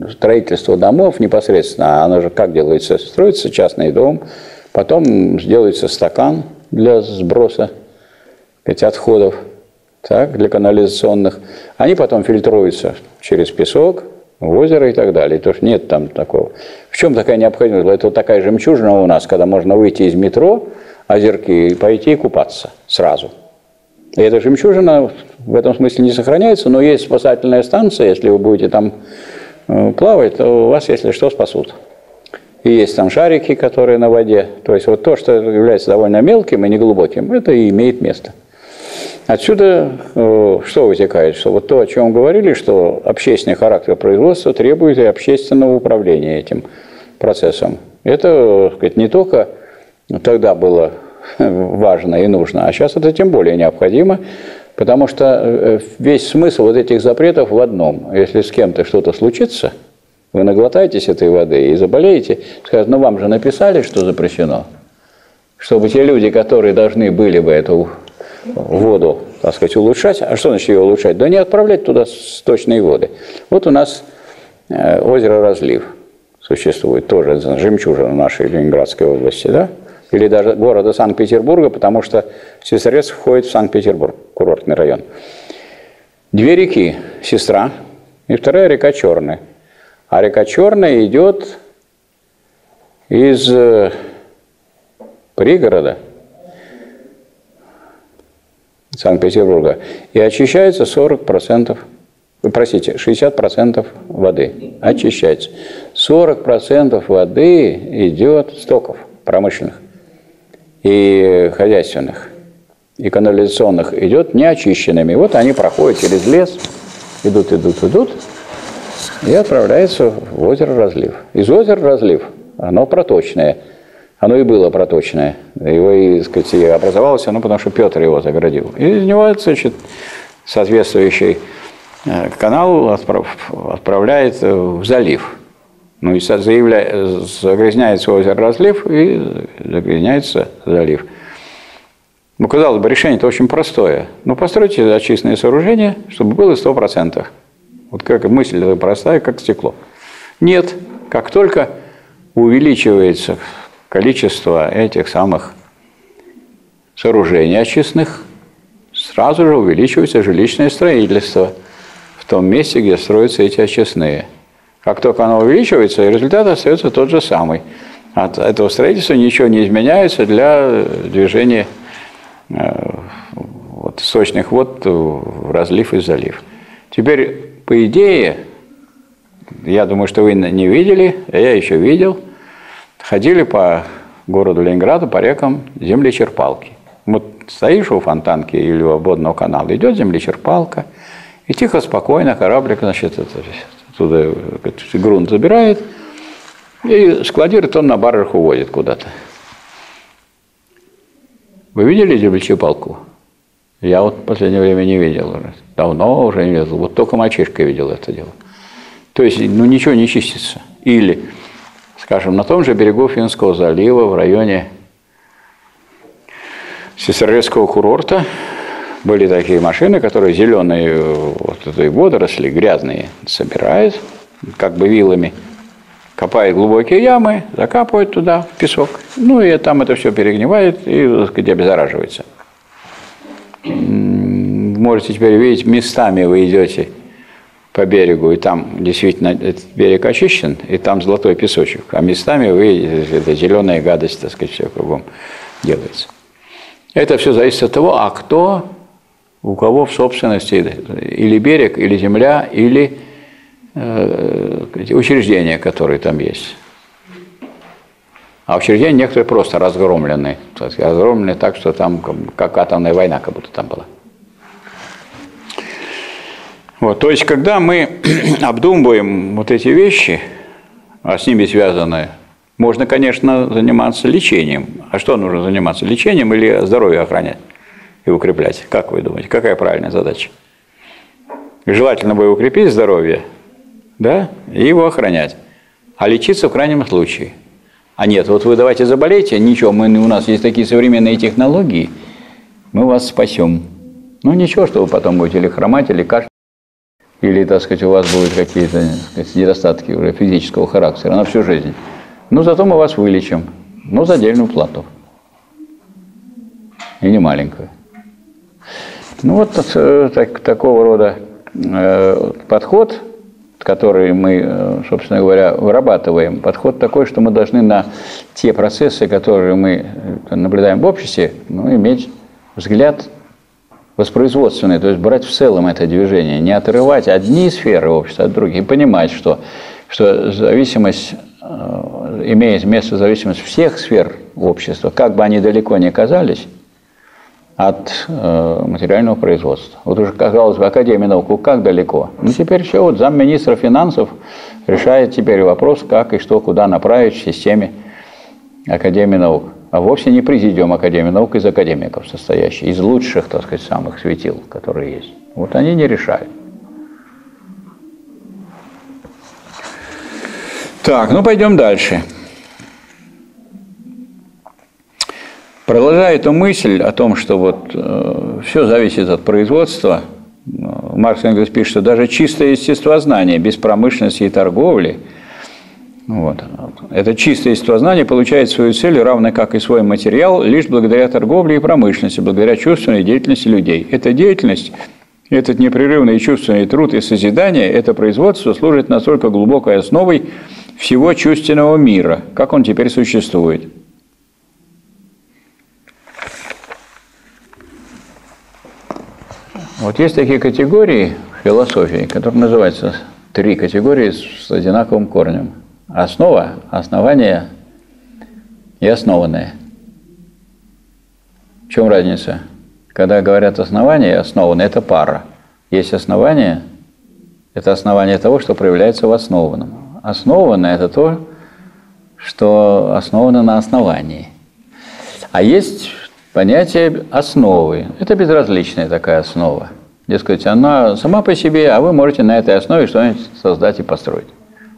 строительство домов непосредственно, а оно же как делается? Строится частный дом, потом сделается стакан для сброса эти отходов так, для канализационных. Они потом фильтруются через песок, в озеро и так далее. То есть нет там такого. В чем такая необходимость? Это вот такая жемчужина у нас, когда можно выйти из метро, озерки, и пойти купаться сразу. И эта жемчужина в этом смысле не сохраняется, но есть спасательная станция, если вы будете там э, плавать, то вас, если что, спасут. И есть там шарики, которые на воде. То есть вот то, что является довольно мелким и неглубоким, это и имеет место. Отсюда э, что вытекает? Что вот то, о чем говорили, что общественный характер производства требует и общественного управления этим процессом. Это сказать, не только тогда было важно и нужно, а сейчас это тем более необходимо, потому что э, весь смысл вот этих запретов в одном. Если с кем-то что-то случится, вы наглотаетесь этой воды и заболеете, скажут, ну вам же написали, что запрещено. Чтобы те люди, которые должны были бы эту воду, так сказать, улучшать. А что значит ее улучшать? Да не отправлять туда сточные воды. Вот у нас э, озеро Разлив существует, тоже жемчужина нашей Ленинградской области, да? Или даже города Санкт-Петербурга, потому что Сестрорецк входит в Санкт-Петербург, курортный район. Две реки, сестра, и вторая река Черная. А река Черная идет из э, пригорода – Санкт-Петербурга, и очищается 40%, простите, 60% воды очищается. 40% воды идет стоков промышленных и хозяйственных, и канализационных идет неочищенными. Вот они проходят через лес, идут, идут, идут, и отправляются в озеро Разлив. Из озера Разлив, оно проточное – оно и было проточное. Его, и, сказать, и образовалось оно, потому что Петр его заградил. И из него, значит, соответствующий э, канал отправляет в залив. Ну и заявля... загрязняется озеро разлив и загрязняется залив. Ну, казалось бы, решение-то очень простое. Ну, постройте очистные сооружения, чтобы было 100%. Вот как мысль простая, как стекло. Нет, как только увеличивается количество этих самых сооружений очистных, сразу же увеличивается жилищное строительство в том месте, где строятся эти очистные. Как только оно увеличивается, результат остается тот же самый. От этого строительства ничего не изменяется для движения э, вот, сочных вод в разлив и залив. Теперь, по идее, я думаю, что вы не видели, а я еще видел – ходили по городу Ленинграду, по рекам землечерпалки. Вот стоишь у фонтанки или у водного канала, идет землечерпалка, и тихо, спокойно кораблик, значит, это, оттуда грунт забирает, и складирует он на баржах уводит куда-то. Вы видели землечерпалку? Я вот в последнее время не видел. Давно уже не видел. Вот только мальчишка видел это дело. То есть, ну, ничего не чистится. Или скажем, на том же берегу Финского залива, в районе Сестрорецкого курорта, были такие машины, которые зеленые вот этой водоросли, грязные, собирают, как бы вилами, копают глубокие ямы, закапывают туда песок, ну и там это все перегнивает и, так сказать, обеззараживается. можете теперь видеть, местами вы идете по берегу, и там действительно этот берег очищен, и там золотой песочек, а местами вы это зеленая гадость, так сказать, все кругом делается. Это все зависит от того, а кто, у кого в собственности или берег, или земля, или э, учреждения, которые там есть. А учреждения некоторые просто разгромлены. Разгромлены так, что там как атомная война как будто там была. Вот, то есть, когда мы (clears throat) обдумываем вот эти вещи, а с ними связаны, можно, конечно, заниматься лечением. А что нужно заниматься? Лечением или здоровье охранять и укреплять? Как вы думаете, какая правильная задача? Желательно бы укрепить здоровье, да, и его охранять. А лечиться в крайнем случае – а нет, вот вы давайте заболейте, ничего, мы, у нас есть такие современные технологии, мы вас спасем. Ну ничего, что вы потом будете или хромать, или кашлять, или, так сказать, у вас будут какие-то недостатки уже физического характера на всю жизнь. Ну зато мы вас вылечим, но за отдельную плату. И не маленькую. Ну вот э, так, такого рода э, подход – который мы, э, собственно говоря, вырабатываем, подход такой, что мы должны на те процессы, которые мы наблюдаем в обществе, ну, иметь взгляд воспроизводственный, то есть брать в целом это движение, не отрывать одни сферы общества от других, и понимать, что, что зависимость имеет место зависимость всех сфер общества, как бы они далеко не казались, от э, материального производства. Вот уже, казалось бы, Академия наук, как далеко? Ну, теперь все, вот замминистра финансов решает теперь вопрос, как и что, куда направить в системе Академии наук. А вовсе не президиум Академии наук из академиков состоящий, из лучших, так сказать, самых светил, которые есть. Вот они не решают. Так, ну пойдем дальше. Продолжая эту мысль о том, что вот э, все зависит от производства, э, Маркс Энгельс пишет, что даже чистое естествознание без промышленности и торговли, вот, это чистое естествознание получает свою цель, равно как и свой материал, лишь благодаря торговле и промышленности, благодаря чувственной деятельности людей. Эта деятельность этот непрерывный чувственный труд и созидание, это производство служит настолько глубокой основой всего чувственного мира, как он теперь существует. Вот есть такие категории в философии, которые называются три категории с одинаковым корнем. Основа, основание и основанное. В чем разница? Когда говорят основание и основанное, это пара. Есть основание, это основание того, что проявляется в основанном. Основанное – это то, что основано на основании. А есть понятие основы. Это безразличная такая основа. Дескать, она сама по себе, а вы можете на этой основе что-нибудь создать и построить.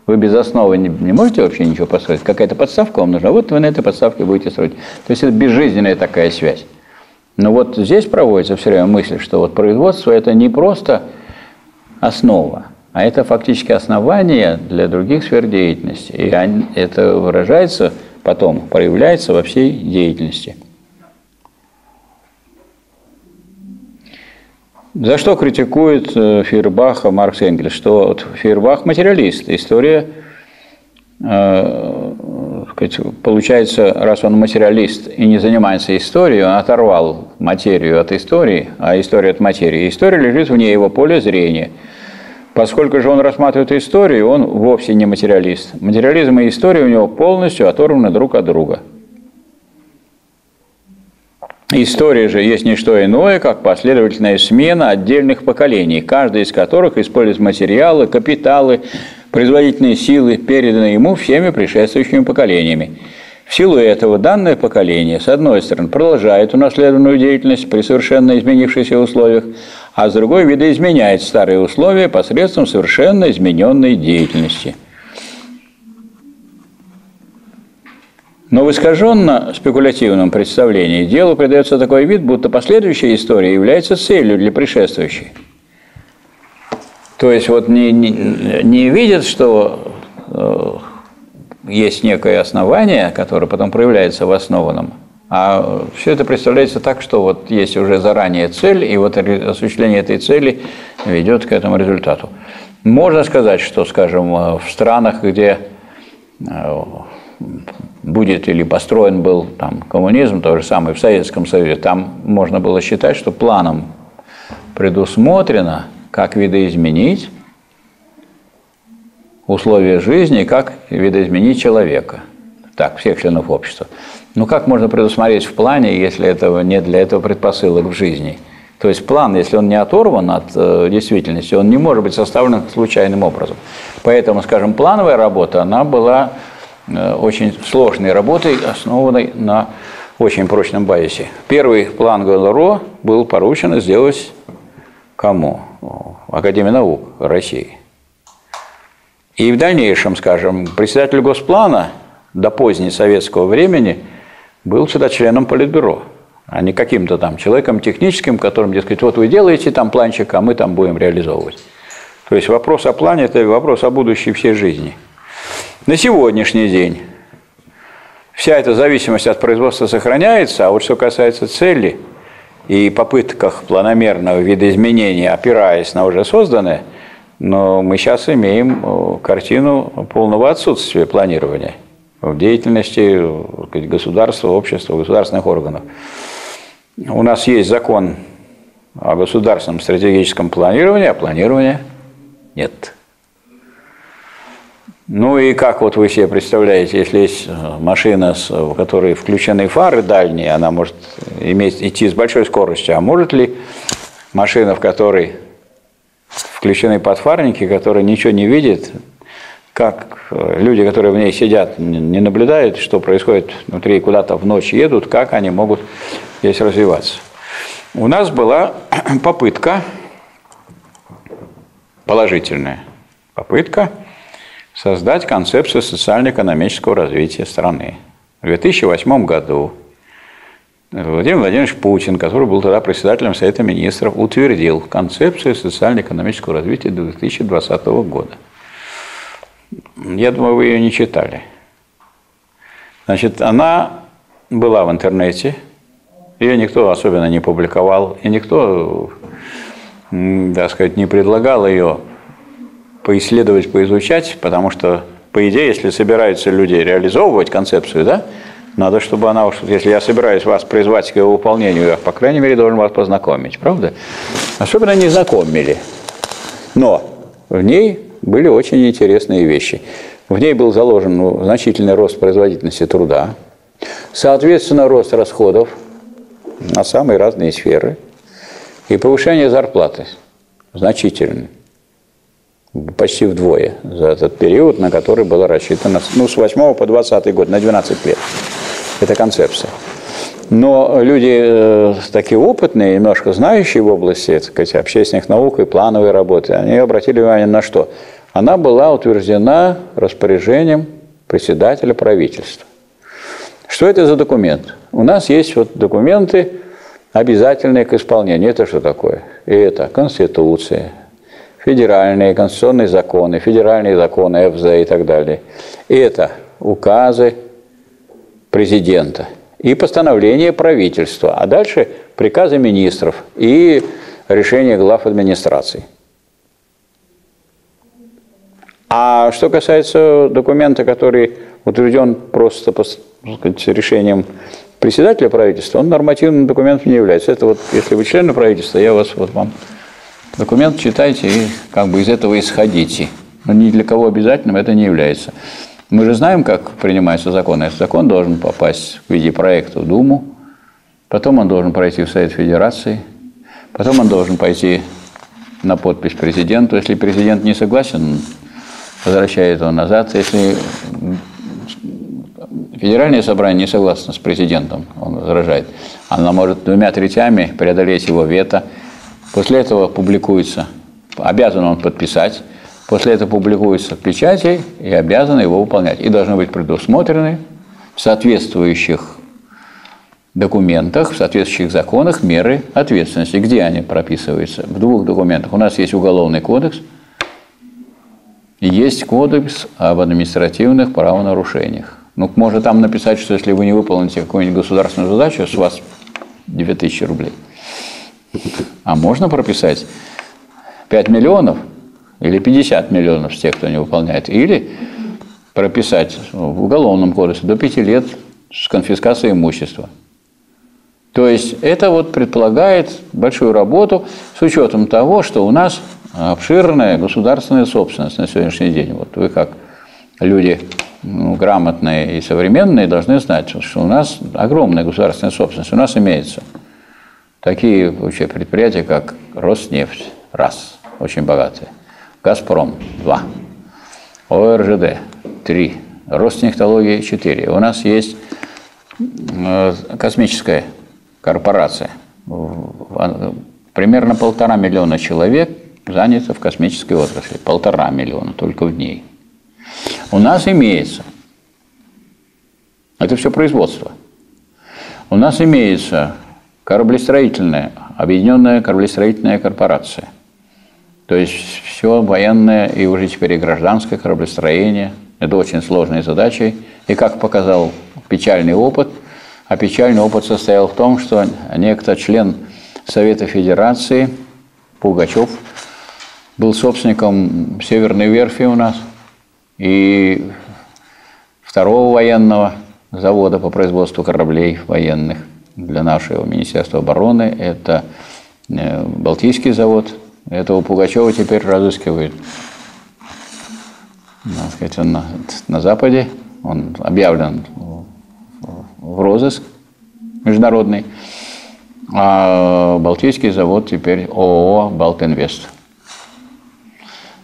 Вы без основы не, не можете вообще ничего построить. Какая-то подставка вам нужна. Вот вы на этой подставке будете строить. То есть это безжизненная такая связь. Но вот здесь проводится все время мысль, что вот производство это не просто основа, а это фактически основание для других сфер деятельности. И это выражается потом, проявляется во всей деятельности. За что критикует э, Фейербаха Маркс Энгельс? Что вот Фейербах материалист. История, э, получается, раз он материалист и не занимается историей, он оторвал материю от истории, а история от материи. История лежит вне его поля зрения. Поскольку же он рассматривает историю, он вовсе не материалист. Материализм и история у него полностью оторваны друг от друга – История же есть не что иное, как последовательная смена отдельных поколений, каждый из которых использует материалы, капиталы, производительные силы, переданные ему всеми предшествующими поколениями. В силу этого данное поколение, с одной стороны, продолжает унаследованную деятельность при совершенно изменившихся условиях, а с другой видоизменяет старые условия посредством совершенно измененной деятельности – Но в искаженно спекулятивном представлении делу придается такой вид, будто последующая история является целью для предшествующей. То есть вот не, не, не видят, что э, есть некое основание, которое потом проявляется в основанном, А все это представляется так, что вот есть уже заранее цель, и вот осуществление этой цели ведет к этому результату. Можно сказать, что, скажем, в странах, где э, будет или построен был там коммунизм, то же самое в Советском Союзе, там можно было считать, что планом предусмотрено, как видоизменить условия жизни, как видоизменить человека. Так, всех членов общества. Ну как можно предусмотреть в плане, если этого нет для этого предпосылок в жизни? То есть план, если он не оторван от э, действительности, он не может быть составлен случайным образом. Поэтому, скажем, плановая работа, она была очень сложной работой, основанной на очень прочном базисе. Первый план ГЛРО был поручен сделать кому? Академии наук России. И в дальнейшем, скажем, председатель Госплана до поздней советского времени был всегда членом Политбюро, а не каким-то там человеком техническим, которым, дескать, вот вы делаете там планчик, а мы там будем реализовывать. То есть вопрос о плане – это вопрос о будущей всей жизни. На сегодняшний день вся эта зависимость от производства сохраняется, а вот что касается цели и попытках планомерного видоизменения, опираясь на уже созданное, но мы сейчас имеем э, картину полного отсутствия планирования – в деятельности государства, общества, государственных органов. У нас есть закон о государственном стратегическом планировании, а планирования нет. Ну и как вот вы себе представляете, если есть э, машина, в которой включены фары дальние, она может иметь, идти с большой скоростью, а может ли машина, в которой включены подфарники, которая ничего не видит, как э, люди, которые в ней сидят, не наблюдают, что происходит внутри, куда-то в ночь едут, как они могут здесь развиваться. У нас была (clears throat) попытка, положительная попытка, создать концепцию социально-экономического развития страны. В 2008 году Владимир Владимирович Путин, который был тогда председателем Совета Министров, утвердил концепцию социально-экономического развития до 2020 года – я думаю, вы ее не читали. Значит, она была в интернете, ее никто особенно не публиковал, и никто, так сказать, не предлагал ее поисследовать, поизучать, потому что, по идее, если собираются люди реализовывать концепцию, да, надо, чтобы она, если я собираюсь вас призвать к его выполнению, я, по крайней мере, должен вас познакомить, правда? Особенно не знакомили. Но в ней были очень интересные вещи. В ней был заложен ну, значительный рост производительности труда, соответственно, рост расходов на самые разные сферы и повышение зарплаты значительный, почти вдвое за этот период, на который было рассчитано ну, с 8 по 20 год, на 12 лет. Это концепция. Но люди э, такие опытные, немножко знающие в области так сказать, общественных наук и плановой работы, они обратили внимание на что? Она была утверждена распоряжением председателя правительства. Что это за документ? У нас есть вот документы, обязательные к исполнению. Это что такое? И это Конституция, федеральные конституционные законы, федеральные законы ФЗ и так далее. И это указы президента – и постановление правительства, а дальше приказы министров и решения глав администрации. А что касается документа, который утвержден просто по сказать, решением председателя правительства, он нормативным документом не является. Это вот, если вы члены правительства, я вас вот вам документ читайте и как бы из этого исходите. Но ни для кого обязательным это не является. Мы же знаем, как принимается закон. Этот закон должен попасть в виде проекта в Думу, потом он должен пройти в Совет Федерации, потом он должен пойти на подпись президенту. Если президент не согласен, возвращает его назад. Если Федеральное собрание не согласно с президентом, он возражает, оно может двумя третями преодолеть его вето. После этого публикуется, обязан он подписать, После этого публикуется в печати и обязаны его выполнять. И должны быть предусмотрены в соответствующих документах, в соответствующих законах меры ответственности. Где они прописываются? В двух документах. У нас есть Уголовный кодекс есть Кодекс об административных правонарушениях. Ну, можно там написать, что если вы не выполните какую-нибудь государственную задачу, с вас 2000 рублей. А можно прописать 5 миллионов или 50 миллионов с тех, кто не выполняет. Или прописать в Уголовном кодексе до 5 лет с конфискацией имущества. То есть это вот предполагает большую работу с учетом того, что у нас обширная государственная собственность на сегодняшний день. Вот вы как люди ну, грамотные и современные должны знать, что у нас огромная государственная собственность. У нас имеется такие вообще предприятия, как Роснефть, раз, очень богатые, Газпром, два, ОРЖД, три, Ростехнологии, четыре. У нас есть э, космическая корпорация. Примерно полтора миллиона человек занято в космической отрасли. Полтора миллиона только в ней. У нас имеется, это все производство, у нас имеется кораблестроительная, объединенная кораблестроительная корпорация. То есть все военное и уже теперь и гражданское кораблестроение. Это очень сложные задачи. И как показал печальный опыт, а печальный опыт состоял в том, что некто член Совета Федерации Пугачев был собственником Северной верфи у нас и второго военного завода по производству кораблей военных для нашего Министерства обороны. Это э, Балтийский завод. Этого Пугачева теперь разыскивают так сказать, он на, на Западе. Он объявлен в розыск международный. А Балтийский завод теперь ООО «Балтинвест».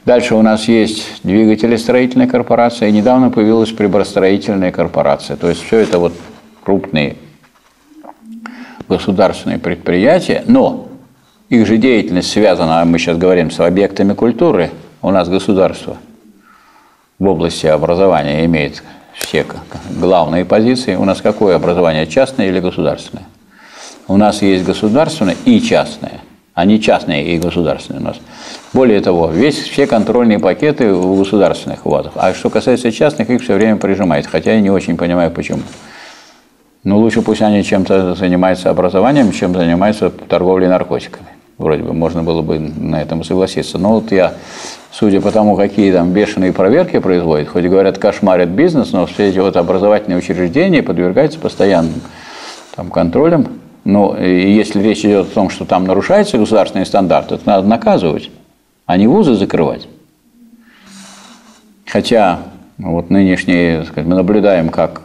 Дальше у нас есть двигатели строительной корпорации. Недавно появилась приборостроительная корпорация. То есть все это вот крупные государственные предприятия, но их же деятельность связана, а мы сейчас говорим, с объектами культуры. У нас государство в области образования имеет все главные позиции. У нас какое образование, частное или государственное? У нас есть государственное и частное – они частные и государственные у нас. Более того, весь, все контрольные пакеты у государственных вузов. А что касается частных, их все время прижимает, хотя я не очень понимаю, почему. Ну, лучше пусть они чем-то занимаются образованием, чем занимаются торговлей наркотиками. Вроде бы можно было бы на этом согласиться. Но вот я, судя по тому, какие там бешеные проверки производят, хоть говорят, кошмарят бизнес, но все эти вот образовательные учреждения подвергаются постоянным там, контролям но если речь идет о том, что там нарушаются государственные стандарты, то надо наказывать, а не вузы закрывать. Хотя вот нынешние, сказать, мы наблюдаем, как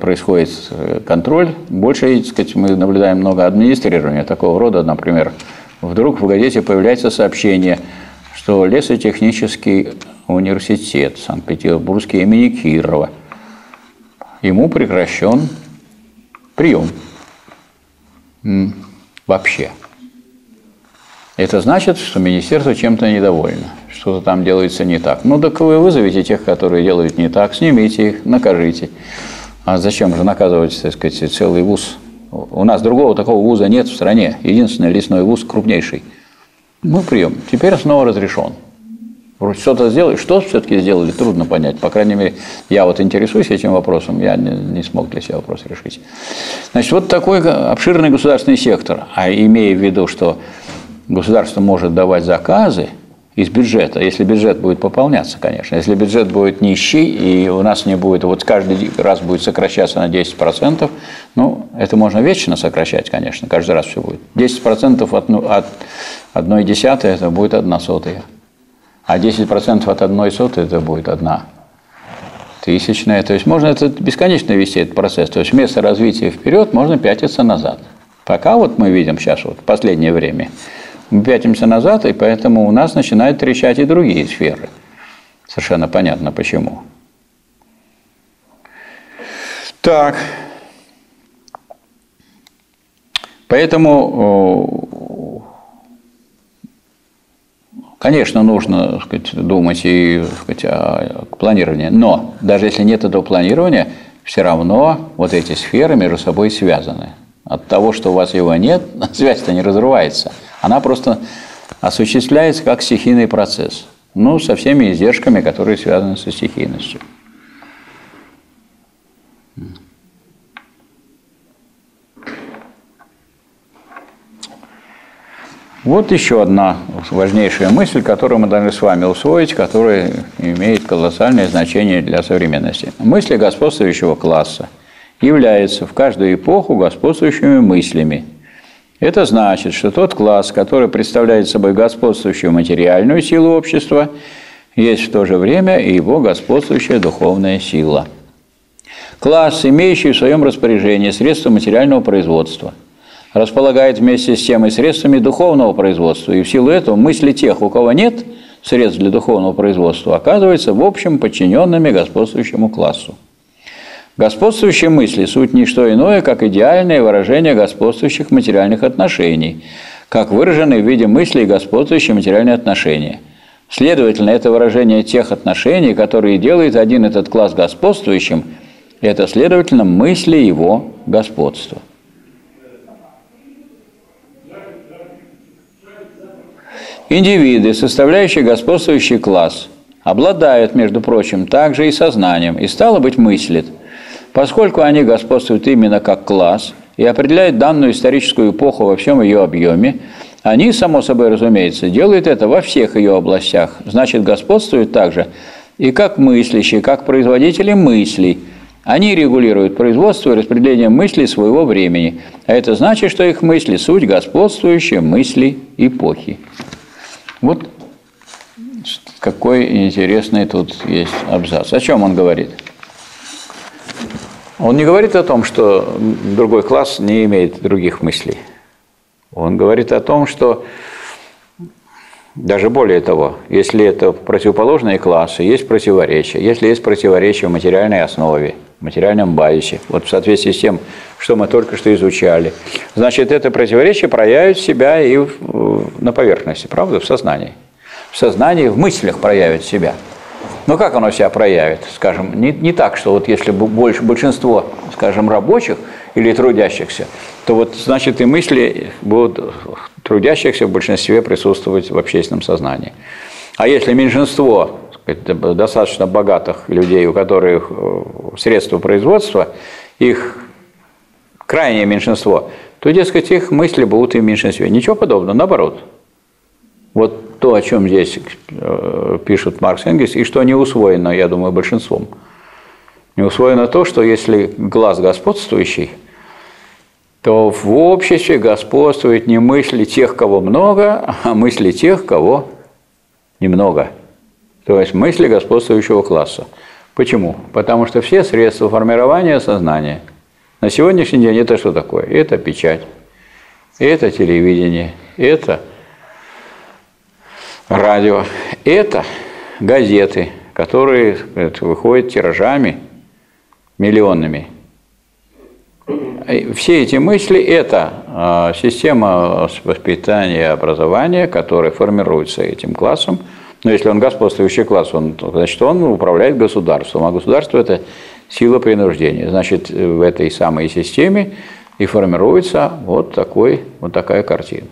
происходит э, контроль. Больше, сказать, мы наблюдаем много администрирования такого рода. Например, вдруг в газете появляется сообщение, что лесотехнический университет Санкт-Петербургский имени Кирова, ему прекращен прием вообще. Это значит, что министерство чем-то недовольно, что-то там делается не так. Ну, так вы вызовите тех, которые делают не так, снимите их, накажите. А зачем же наказывать, так сказать, целый вуз? У нас другого такого вуза нет в стране. Единственный лесной вуз крупнейший. Мы прием. Теперь снова разрешен что-то сделали. Что все-таки сделали, трудно понять. По крайней мере, я вот интересуюсь этим вопросом, я не, не смог для себя вопрос решить. Значит, вот такой обширный государственный сектор. А имея в виду, что государство может давать заказы из бюджета, если бюджет будет пополняться, конечно. Если бюджет будет нищий, и у нас не будет, вот каждый раз будет сокращаться на 10%, ну, это можно вечно сокращать, конечно, каждый раз все будет. 10% от, ну, от одной десятой – это будет одна сотая. А 10% от одной сотой это будет одна тысячная. То есть можно это бесконечно вести этот процесс. То есть вместо развития вперед можно пятиться назад. Пока вот мы видим сейчас, вот в последнее время, пятимся назад, и поэтому у нас начинают трещать и другие сферы. Совершенно понятно почему. Так. Поэтому Конечно, нужно сказать, думать и сказать, о планировании, но даже если нет этого планирования, все равно вот эти сферы между собой связаны. От того, что у вас его нет, (laughs) связь-то не разрывается. Она просто осуществляется как стихийный процесс. Ну, со всеми издержками, которые связаны со стихийностью. Вот еще одна важнейшая мысль, которую мы должны с вами усвоить, которая имеет колоссальное значение для современности. Мысли господствующего класса являются в каждую эпоху господствующими мыслями. Это значит, что тот класс, который представляет собой господствующую материальную силу общества, есть в то же время и его господствующая духовная сила. Класс, имеющий в своем распоряжении средства материального производства – располагает вместе с тем и средствами духовного производства. И в силу этого мысли тех, у кого нет средств для духовного производства, оказываются в общем подчиненными господствующему классу. Господствующие мысли – суть не что иное, как идеальное выражение господствующих материальных отношений, как выраженные в виде мыслей господствующие материальные отношения. Следовательно, это выражение тех отношений, которые делает один этот класс господствующим, это, следовательно, мысли его господства. Индивиды, составляющие господствующий класс, обладают, между прочим, также и сознанием, и стало быть, мыслят. Поскольку они господствуют именно как класс и определяют данную историческую эпоху во всем ее объеме, они, само собой разумеется, делают это во всех ее областях. Значит, господствуют также и как мыслящие, как производители мыслей. Они регулируют производство и распределение мыслей своего времени. А это значит, что их мысли – суть господствующие мысли эпохи. Вот какой интересный тут есть абзац. О чем он говорит? Он не говорит о том, что другой класс не имеет других мыслей. Он говорит о том, что даже более того, если это противоположные классы, есть противоречия. Если есть противоречия в материальной основе, в материальном базисе, вот в соответствии с тем, что мы только что изучали, значит, это противоречие проявит себя и на поверхности, правда, в сознании. В сознании, в мыслях проявит себя. Но как оно себя проявит? Скажем, не, не так, что вот если больше, большинство, скажем, рабочих или трудящихся, то вот значит и мысли будут трудящихся в большинстве присутствовать в общественном сознании. А если меньшинство достаточно богатых людей, у которых э, средства производства, их крайнее меньшинство, то, дескать, их мысли будут и в меньшинстве. Ничего подобного, наоборот. Вот то, о чем здесь э, пишут Маркс и Энгельс, и что не усвоено, я думаю, большинством. Не усвоено то, что если глаз господствующий, то в обществе господствует не мысли тех, кого много, а мысли тех, кого немного. То есть мысли господствующего класса. Почему? Потому что все средства формирования сознания на сегодняшний день это что такое? Это печать, это телевидение, это радио, это газеты, которые выходят тиражами миллионными. Все эти мысли – это а, система воспитания и образования, которая формируется этим классом – но если он господствующий класс, он, значит, он управляет государством, а государство – это сила принуждения. Значит, в этой самой системе и формируется вот, такой, вот такая картина.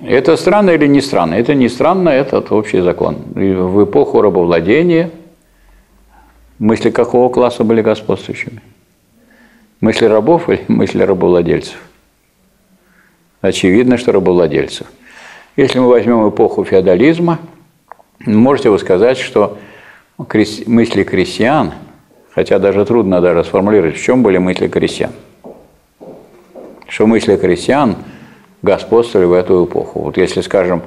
Это странно или не странно? Это не странно, это общий закон. И в эпоху рабовладения мысли какого класса были господствующими? Мысли рабов или мысли рабовладельцев? Очевидно, что рабовладельцев. Если мы возьмем эпоху феодализма, можете вы сказать, что мысли крестьян, хотя даже трудно даже сформулировать, в чем были мысли крестьян, что мысли крестьян господствовали в эту эпоху. Вот если, скажем,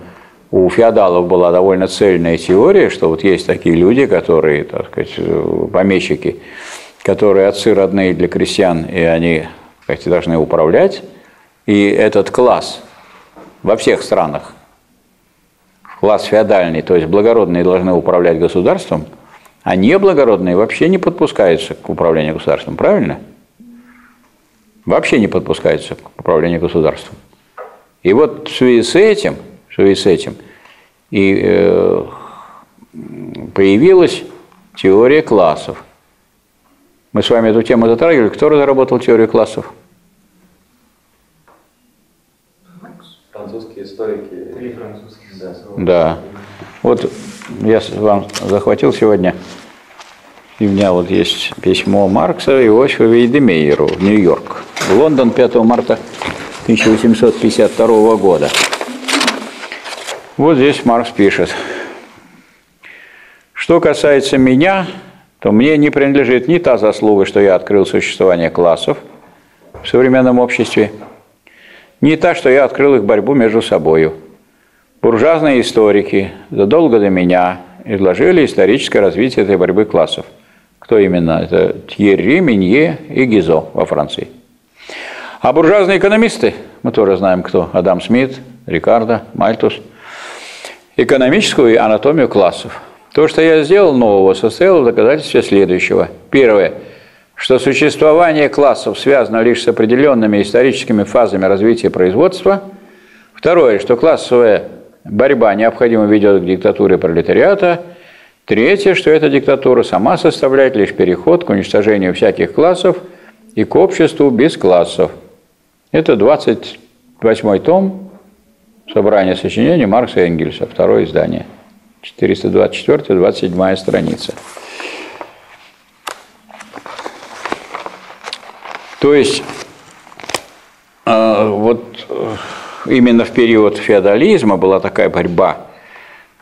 у феодалов была довольно цельная теория, что вот есть такие люди, которые, так сказать, помещики, которые отцы родные для крестьян, и они, сказать, должны управлять, и этот класс во всех странах класс феодальный, то есть благородные должны управлять государством, а неблагородные вообще не подпускаются к управлению государством, правильно? Вообще не подпускаются к управлению государством. И вот в связи с этим, в связи с этим и э, появилась теория классов. Мы с вами эту тему затрагивали. Кто разработал теорию классов? Французские историки. Три французские. Да. Вот я вам захватил сегодня И у меня вот есть письмо Маркса Иосифа Вейдемейеру в Нью-Йорк. Лондон 5 марта 1852 года. Вот здесь Маркс пишет. Что касается меня, то мне не принадлежит ни та заслуга, что я открыл существование классов в современном обществе, ни та, что я открыл их борьбу между собою. Буржуазные историки задолго до меня изложили историческое развитие этой борьбы классов – кто именно? Это Тьерри, Минье и Гизо во Франции. А буржуазные экономисты, мы тоже знаем кто, Адам Смит, Рикардо, Мальтус, экономическую анатомию классов. То, что я сделал нового, состояло в доказательстве следующего. Первое, что существование классов связано лишь с определенными историческими фазами развития производства. Второе, что классовая борьба необходимо ведет к диктатуре пролетариата – Третье, что эта диктатура сама составляет лишь переход к уничтожению всяких классов и к обществу без классов. Это 28 том собрания сочинений Маркса и Энгельса, второе издание, 424-27 страница. То есть, э, вот э, именно в период феодализма была такая борьба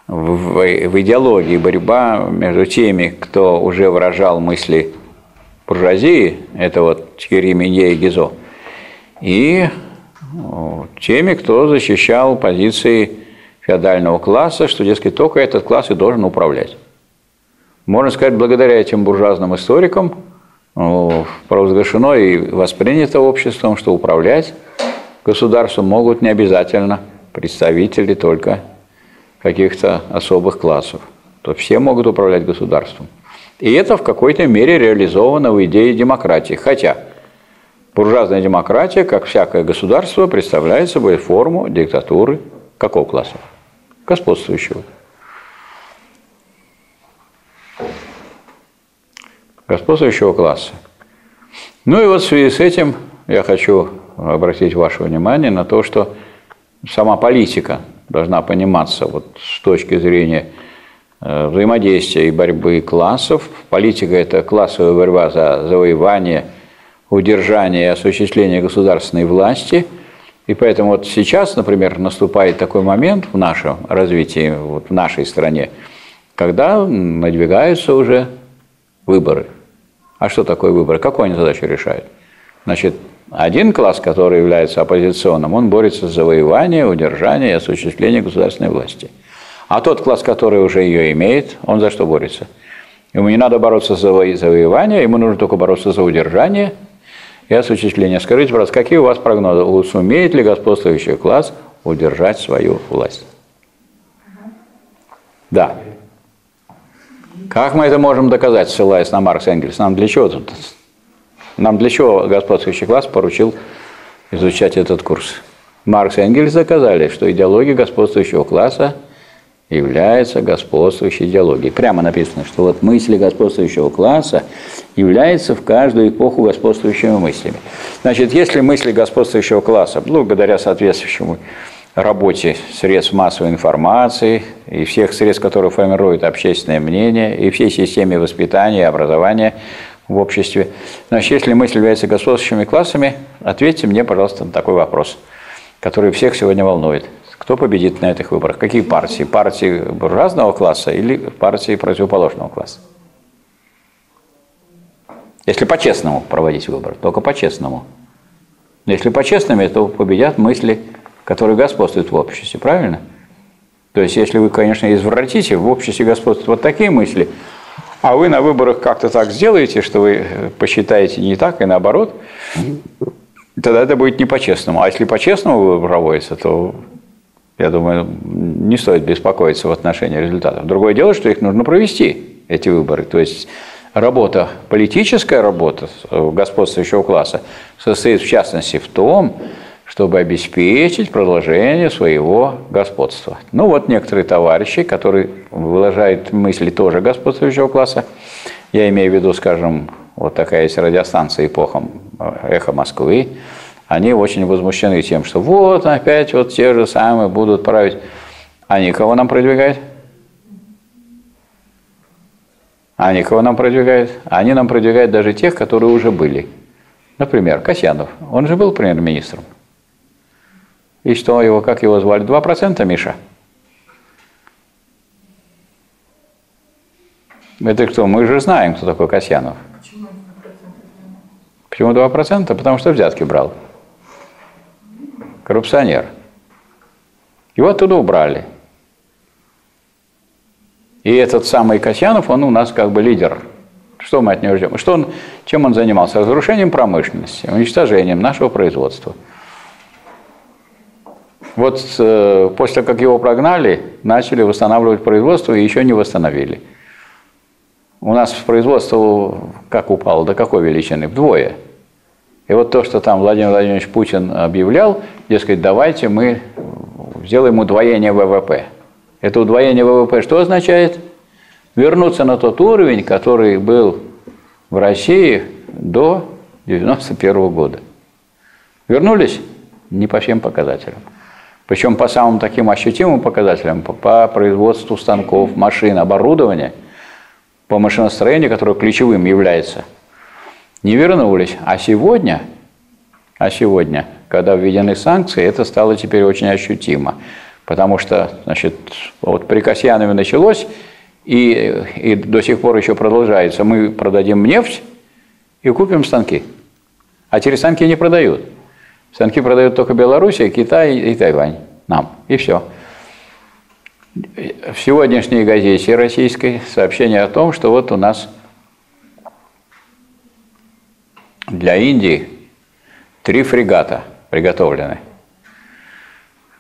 в, в идеологии борьба между теми, кто уже выражал мысли буржуазии, это вот Тьерри Минье и Гизо, и теми, кто защищал позиции феодального класса, что, дескать, только этот класс и должен управлять. Можно сказать, благодаря этим буржуазным историкам провозглашено и воспринято обществом, что управлять государством могут не обязательно представители только каких-то особых классов, то все могут управлять государством. И это в какой-то мере реализовано в идее демократии. Хотя буржуазная демократия, как всякое государство, представляет собой форму диктатуры какого класса? Господствующего. Господствующего класса. Ну и вот в связи с этим я хочу обратить ваше внимание на то, что сама политика должна пониматься вот с точки зрения э, взаимодействия и борьбы классов. Политика – это классовая борьба за завоевание, удержание и осуществление государственной власти. И поэтому вот сейчас, например, наступает такой момент в нашем развитии, вот в нашей стране, когда надвигаются уже выборы. А что такое выборы? Какую они задачу решают? Значит, один класс, который является оппозиционным, он борется за завоевание, удержание и осуществление государственной власти. А тот класс, который уже ее имеет, он за что борется? Ему не надо бороться за завоевание, ему нужно только бороться за удержание и осуществление. Скажите, пожалуйста, какие у вас прогнозы? Сумеет ли господствующий класс удержать свою власть? Да. Как мы это можем доказать, ссылаясь на Маркс Энгельс? Нам для чего тут нам для чего господствующий класс поручил изучать этот курс? Маркс и Энгельс доказали, что идеология господствующего класса является господствующей идеологией. Прямо написано, что вот мысли господствующего класса являются в каждую эпоху господствующими мыслями. Значит, если мысли господствующего класса, благодаря соответствующему работе средств массовой информации и всех средств, которые формируют общественное мнение, и всей системе воспитания и образования в обществе. Значит, если мысль является господствующими классами, ответьте мне, пожалуйста, на такой вопрос, который всех сегодня волнует. Кто победит на этих выборах? Какие партии? Партии буржуазного класса или партии противоположного класса? Если по-честному проводить выбор, только по-честному. Если по-честному, то победят мысли, которые господствуют в обществе, правильно? То есть, если вы, конечно, извратите, в обществе господствуют вот такие мысли, а вы на выборах как-то так сделаете, что вы посчитаете не так и наоборот, тогда это будет не по-честному. А если по-честному выбор проводится, то, я думаю, не стоит беспокоиться в отношении результатов. Другое дело, что их нужно провести, эти выборы. То есть работа, политическая работа господствующего класса состоит в частности в том, чтобы обеспечить продолжение своего господства. Ну вот некоторые товарищи, которые выражают мысли тоже господствующего класса, я имею в виду, скажем, вот такая есть радиостанция эпохом «Эхо Москвы», они очень возмущены тем, что вот опять вот те же самые будут править. Они кого нам продвигают? А они кого нам продвигают? Они нам продвигают даже тех, которые уже были. Например, Касьянов. Он же был премьер-министром. И что его, как его звали? 2% Миша? Это кто? Мы же знаем, кто такой Касьянов. Почему 2%? Почему 2%? Потому что взятки брал. Коррупционер. Его оттуда убрали. И этот самый Касьянов, он у нас как бы лидер. Что мы от него ждем? Что он, чем он занимался? Разрушением промышленности, уничтожением нашего производства. Вот э, после как его прогнали, начали восстанавливать производство и еще не восстановили. У нас производство как упало, до какой величины? Вдвое. И вот то, что там Владимир Владимирович Путин объявлял, дескать, давайте мы сделаем удвоение ВВП. Это удвоение ВВП что означает? Вернуться на тот уровень, который был в России до 1991 года. Вернулись? Не по всем показателям. Причем по самым таким ощутимым показателям, по производству станков, машин, оборудования – по машиностроению, которое ключевым является, не вернулись. А сегодня, а сегодня, когда введены санкции, это стало теперь очень ощутимо. Потому что, значит, вот при Касьянове началось, и, и до сих пор еще продолжается. Мы продадим нефть и купим станки. А теперь станки не продают. Станки продают только Белоруссия, Китай и Тайвань. Нам. И все в сегодняшней газете российской сообщение о том, что вот у нас для Индии три фрегата приготовлены,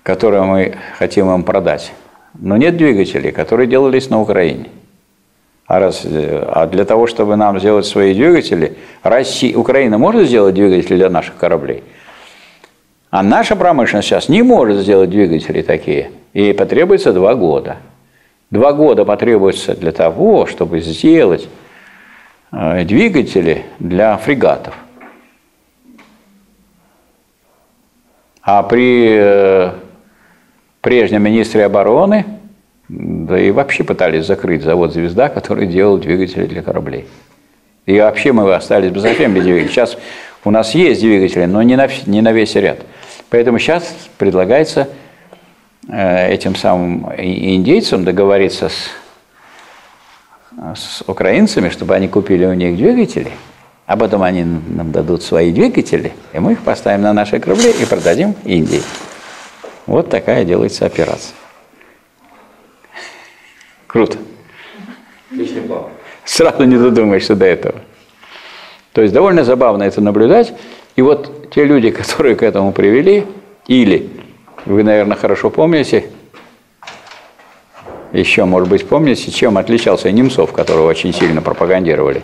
которые мы хотим им продать. Но нет двигателей, которые делались на Украине. А, раз, а для того, чтобы нам сделать свои двигатели, Россия, Украина может сделать двигатели для наших кораблей – а наша промышленность сейчас не может сделать двигатели такие. И потребуется два года. Два года потребуется для того, чтобы сделать э, двигатели для фрегатов. А при э, прежнем министре обороны, да и вообще пытались закрыть завод «Звезда», который делал двигатели для кораблей. И вообще мы остались бы совсем без двигателей. Сейчас у нас есть двигатели, но не на, не на весь ряд. Поэтому сейчас предлагается э, этим самым индейцам договориться с, с украинцами, чтобы они купили у них двигатели, а потом они нам дадут свои двигатели, и мы их поставим на наши корабли и продадим Индии. Вот такая делается операция. Круто. Сразу не додумаешься до этого. То есть довольно забавно это наблюдать. И вот те люди, (laughs) которые к этому привели, или, вы, наверное, хорошо помните, еще, может быть, помните, чем отличался Немцов, которого очень сильно пропагандировали,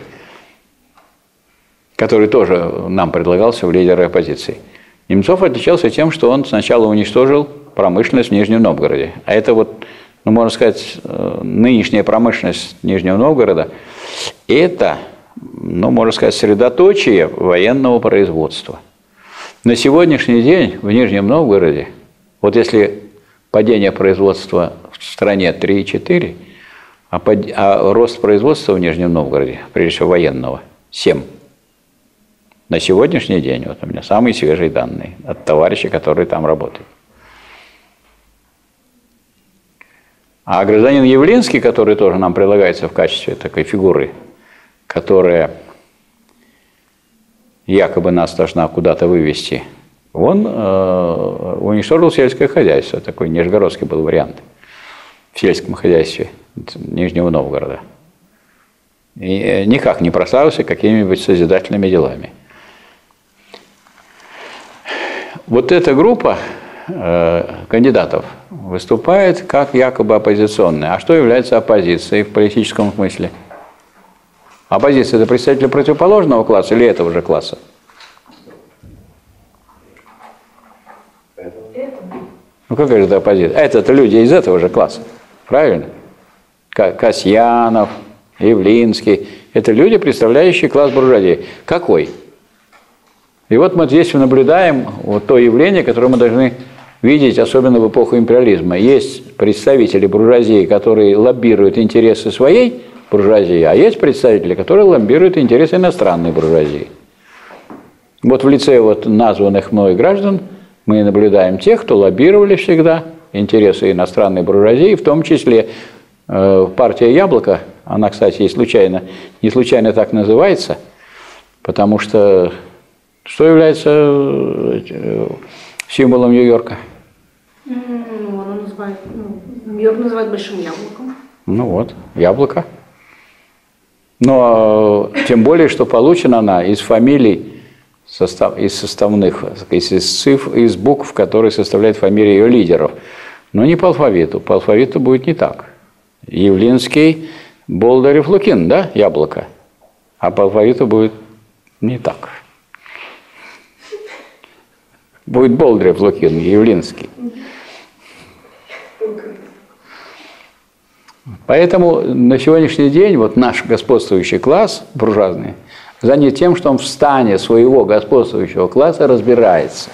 который тоже нам предлагался в лидеры оппозиции. Немцов отличался тем, что он сначала уничтожил промышленность в Нижнем Новгороде. А это вот, ну, можно сказать, э, нынешняя промышленность Нижнего Новгорода, это ну, можно сказать, средоточие военного производства. На сегодняшний день в Нижнем Новгороде, вот если падение производства в стране 3,4, а, под, а рост производства в Нижнем Новгороде, прежде всего военного, 7. На сегодняшний день, вот у меня самые свежие данные от товарища, который там работает. А гражданин Явлинский, который тоже нам предлагается в качестве такой фигуры которая якобы нас должна куда-то вывести, он э, уничтожил сельское хозяйство. Такой нижегородский был вариант в сельском хозяйстве Нижнего Новгорода. И никак не прославился какими-нибудь созидательными делами. Вот эта группа э, кандидатов выступает как якобы оппозиционная. А что является оппозицией в политическом смысле? – Оппозиция – это представители противоположного класса или этого же класса? Ну какая же это оппозиция? Это-то люди из этого же класса. Правильно? Касьянов, Явлинский. Это люди, представляющие класс буржуазии. Какой? И вот мы здесь наблюдаем вот то явление, которое мы должны видеть, особенно в эпоху империализма. Есть представители буржуазии, которые лоббируют интересы своей буржуазии, а есть представители, которые лоббируют интересы иностранной буржуазии. Вот в лице вот названных мной граждан мы наблюдаем тех, кто лоббировали всегда интересы иностранной буржуазии, в том числе э, партия «Яблоко», она, кстати, и случайно, не случайно так называется, потому что что является э, символом Нью-Йорка? Ну, называет, ну, Нью-Йорк называют большим яблоком. Ну вот, яблоко. Но тем более, что получена она из фамилий, состав, из составных, из, из цифр, из букв, которые составляют фамилии ее лидеров. Но не по алфавиту. По алфавиту будет не так. Явлинский, Болдырев, Лукин, да, яблоко. А по алфавиту будет не так. Будет Болдырев, Лукин, Явлинский. Поэтому на сегодняшний день вот наш господствующий класс, буржуазный, занят тем, что он в стане своего господствующего класса разбирается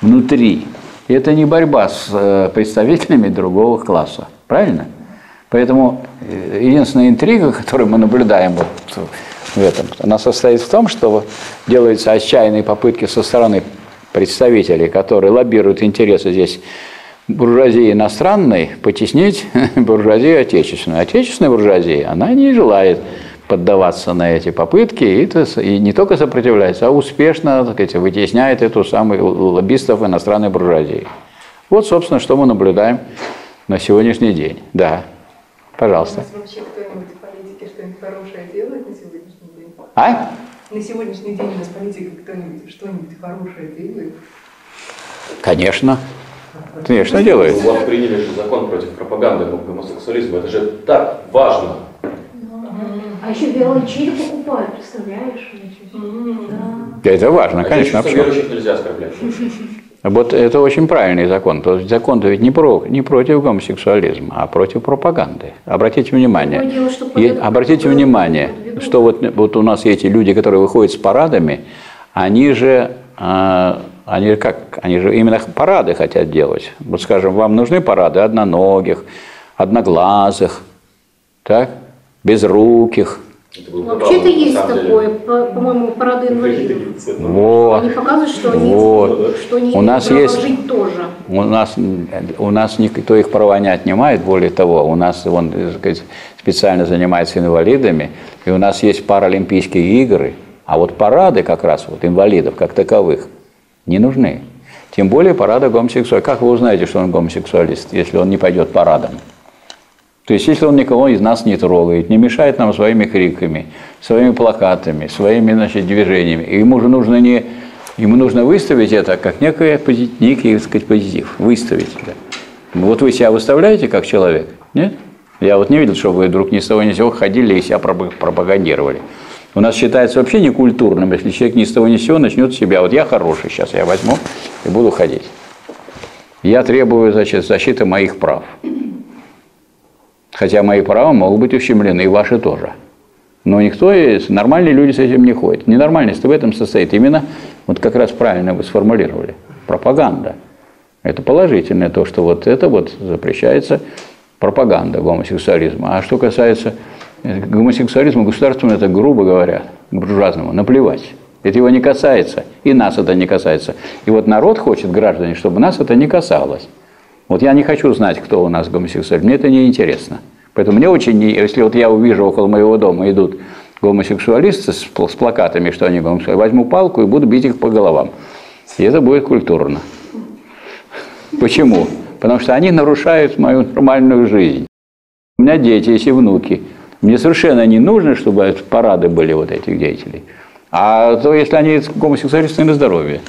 внутри. И это не борьба с э, представителями другого класса. Правильно? Поэтому э, единственная интрига, которую мы наблюдаем вот в этом, она состоит в том, что делаются отчаянные попытки со стороны представителей, которые лоббируют интересы здесь буржуазии иностранной потеснить (laughs) буржуазию отечественную. Отечественная буржуазия, она не желает поддаваться на эти попытки и, и не только сопротивляется, а успешно так сказать, вытесняет эту самую лоббистов иностранной буржуазии. Вот, собственно, что мы наблюдаем на сегодняшний день. Да, пожалуйста. А? На сегодняшний день у нас политика кто-нибудь что-нибудь хорошее делает? Конечно. Конечно, делает. У вас приняли же закон против пропаганды гомосексуализма. Это же так важно. А еще виолончели покупают, представляешь? Да. Это важно, А конечно. верующих нельзя оскорблять. (laughs) Вот это очень правильный закон. То есть закон-то ведь не, про, не против гомосексуализма, а против пропаганды. Обратите внимание. Дело, что это обратите внимание, что вот, вот у нас эти люди, которые выходят с парадами, они же, а, они как, они же именно парады хотят делать. Вот скажем, вам нужны парады одноногих, одноглазых, так, безруких. Был Вообще-то есть такое, по- по-моему, парады инвалидов. Вот. Они показывают, что они, Вот. что они У нас есть- жить тоже. У нас, у нас никто их права не отнимает, более того, у нас он сказать, специально занимается инвалидами, и у нас есть паралимпийские игры, а вот парады как раз вот инвалидов как таковых не нужны. Тем более парады гомосексуалистов. Как вы узнаете, что он гомосексуалист, если он не пойдет парадом? То есть, если он никого из нас не трогает, не мешает нам своими криками, своими плакатами, своими значит, движениями, ему же нужно не ему нужно выставить это как некое, некий так сказать, позитив, выставить это. Вот вы себя выставляете как человек, нет? Я вот не видел, что вы вдруг ни с того ни с сего ходили и себя пропаг- пропагандировали. У нас считается вообще некультурным, если человек ни с того ни с сего начнет себя, вот я хороший сейчас, я возьму и буду ходить. Я требую значит, защиты моих прав. Хотя мои права могут быть ущемлены, и ваши тоже. Но никто нормальные люди с этим не ходят. Ненормальность в этом состоит именно, вот как раз правильно вы сформулировали, пропаганда. Это положительное то, что вот это вот запрещается пропаганда гомосексуализма. А что касается э, гомосексуализма, государству это, грубо говоря, буржуазному, наплевать. Это его не касается, и нас это не касается. И вот народ хочет, граждане, чтобы нас это не касалось. Вот я не хочу знать, кто у нас гомосексуалист, мне это не интересно. Поэтому мне очень, если вот я увижу около моего дома идут гомосексуалисты с, с плакатами, что они гомосексуалисты, возьму палку и буду бить их по головам. И это будет культурно. Почему? Потому что они нарушают мою нормальную жизнь. У меня дети есть и внуки. Мне совершенно не нужно, чтобы парады были вот этих деятелей. А то, если они гомосексуалисты, на здоровье.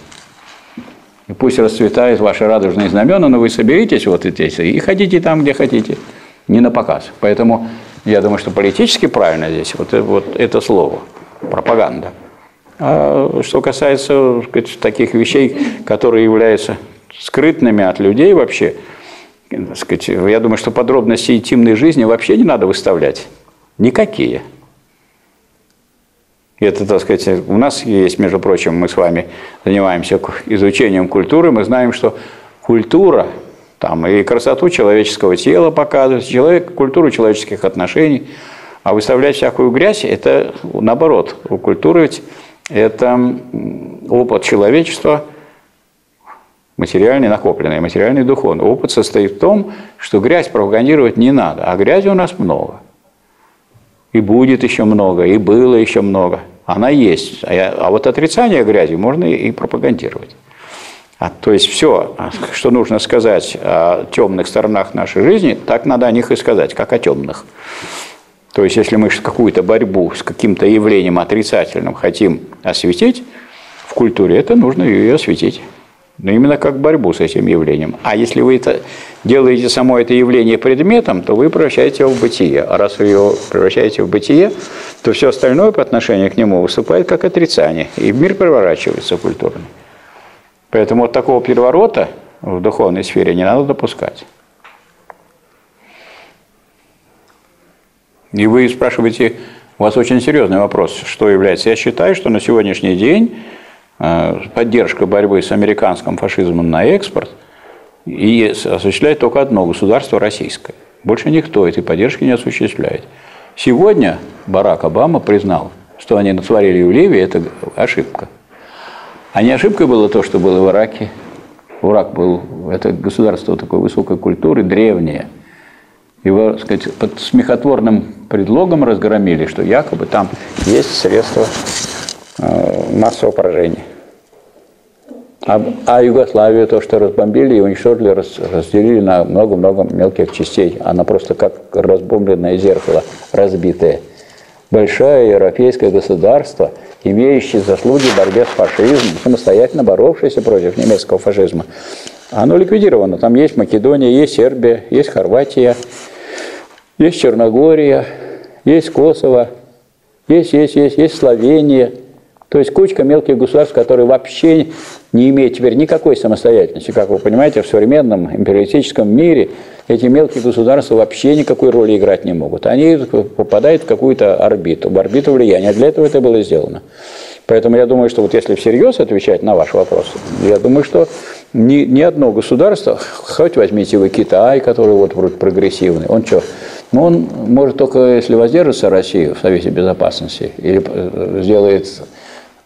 И пусть расцветают ваши радужные знамена, но вы соберитесь вот здесь и ходите там, где хотите, не на показ. Поэтому я думаю, что политически правильно здесь вот, вот это слово – пропаганда. А что касается сказать, таких вещей, которые являются скрытными от людей вообще, сказать, я думаю, что подробности интимной жизни вообще не надо выставлять. Никакие. И Это, так сказать, у нас есть, между прочим, мы с вами занимаемся изучением культуры, мы знаем, что культура там и красоту человеческого тела показывает, человек, культуру человеческих отношений, А выставлять всякую грязь – это, наоборот, укультуривать – это опыт человечества, материальный, накопленный, материальный, духовный. Опыт состоит в том, что грязь пропагандировать не надо, а грязи у нас много. И будет еще много, и было еще много. Она есть. А, я, а вот отрицание грязи можно и пропагандировать. А, то есть все, что нужно сказать о темных сторонах нашей жизни, так надо о них и сказать, как о темных. То есть если мы какую-то борьбу с каким-то явлением отрицательным хотим осветить в культуре, это нужно ее осветить. Но именно как борьбу с этим явлением. А если вы это делаете само это явление предметом, то вы превращаете его в бытие. А раз вы его превращаете в бытие, то все остальное по отношению к нему выступает как отрицание. И мир превращается культурный. Поэтому вот такого переворота в духовной сфере не надо допускать. И вы спрашиваете, у вас очень серьезный вопрос, что является. Я считаю, что на сегодняшний день поддержка борьбы с американским фашизмом на экспорт и осуществляет только одно государство российское. Больше никто этой поддержки не осуществляет. Сегодня Барак Обама признал, что они натворили в Ливии, это ошибка. А не ошибкой было то, что было в Ираке. Ирак был, это государство такой высокой культуры, древнее. Его, так сказать, под смехотворным предлогом разгромили, что якобы там есть средства э, массового поражения. А, а Югославию, то, что разбомбили и уничтожили, раз, разделили на много-много мелких частей. Она просто как разбомбленное зеркало, разбитое. Большое европейское государство – имеющий заслуги в борьбе с фашизмом, самостоятельно боровшийся против немецкого фашизма. Оно ликвидировано. Там есть Македония, есть Сербия, есть Хорватия, есть Черногория, есть Косово, есть, есть, есть, есть Словения. То есть кучка мелких государств, которые вообще не имеют теперь никакой самостоятельности. Как вы понимаете, в современном империалистическом мире эти мелкие государства вообще никакой роли играть не могут. Они попадают в какую-то орбиту, в орбиту влияния. Для этого это было сделано. Поэтому я думаю, что вот если всерьез отвечать на ваш вопрос, я думаю, что ни, ни одно государство, хоть возьмите вы Китай, который вот вроде прогрессивный, он что, ну он может только, если воздержится Россию в Совете Безопасности или э, сделает,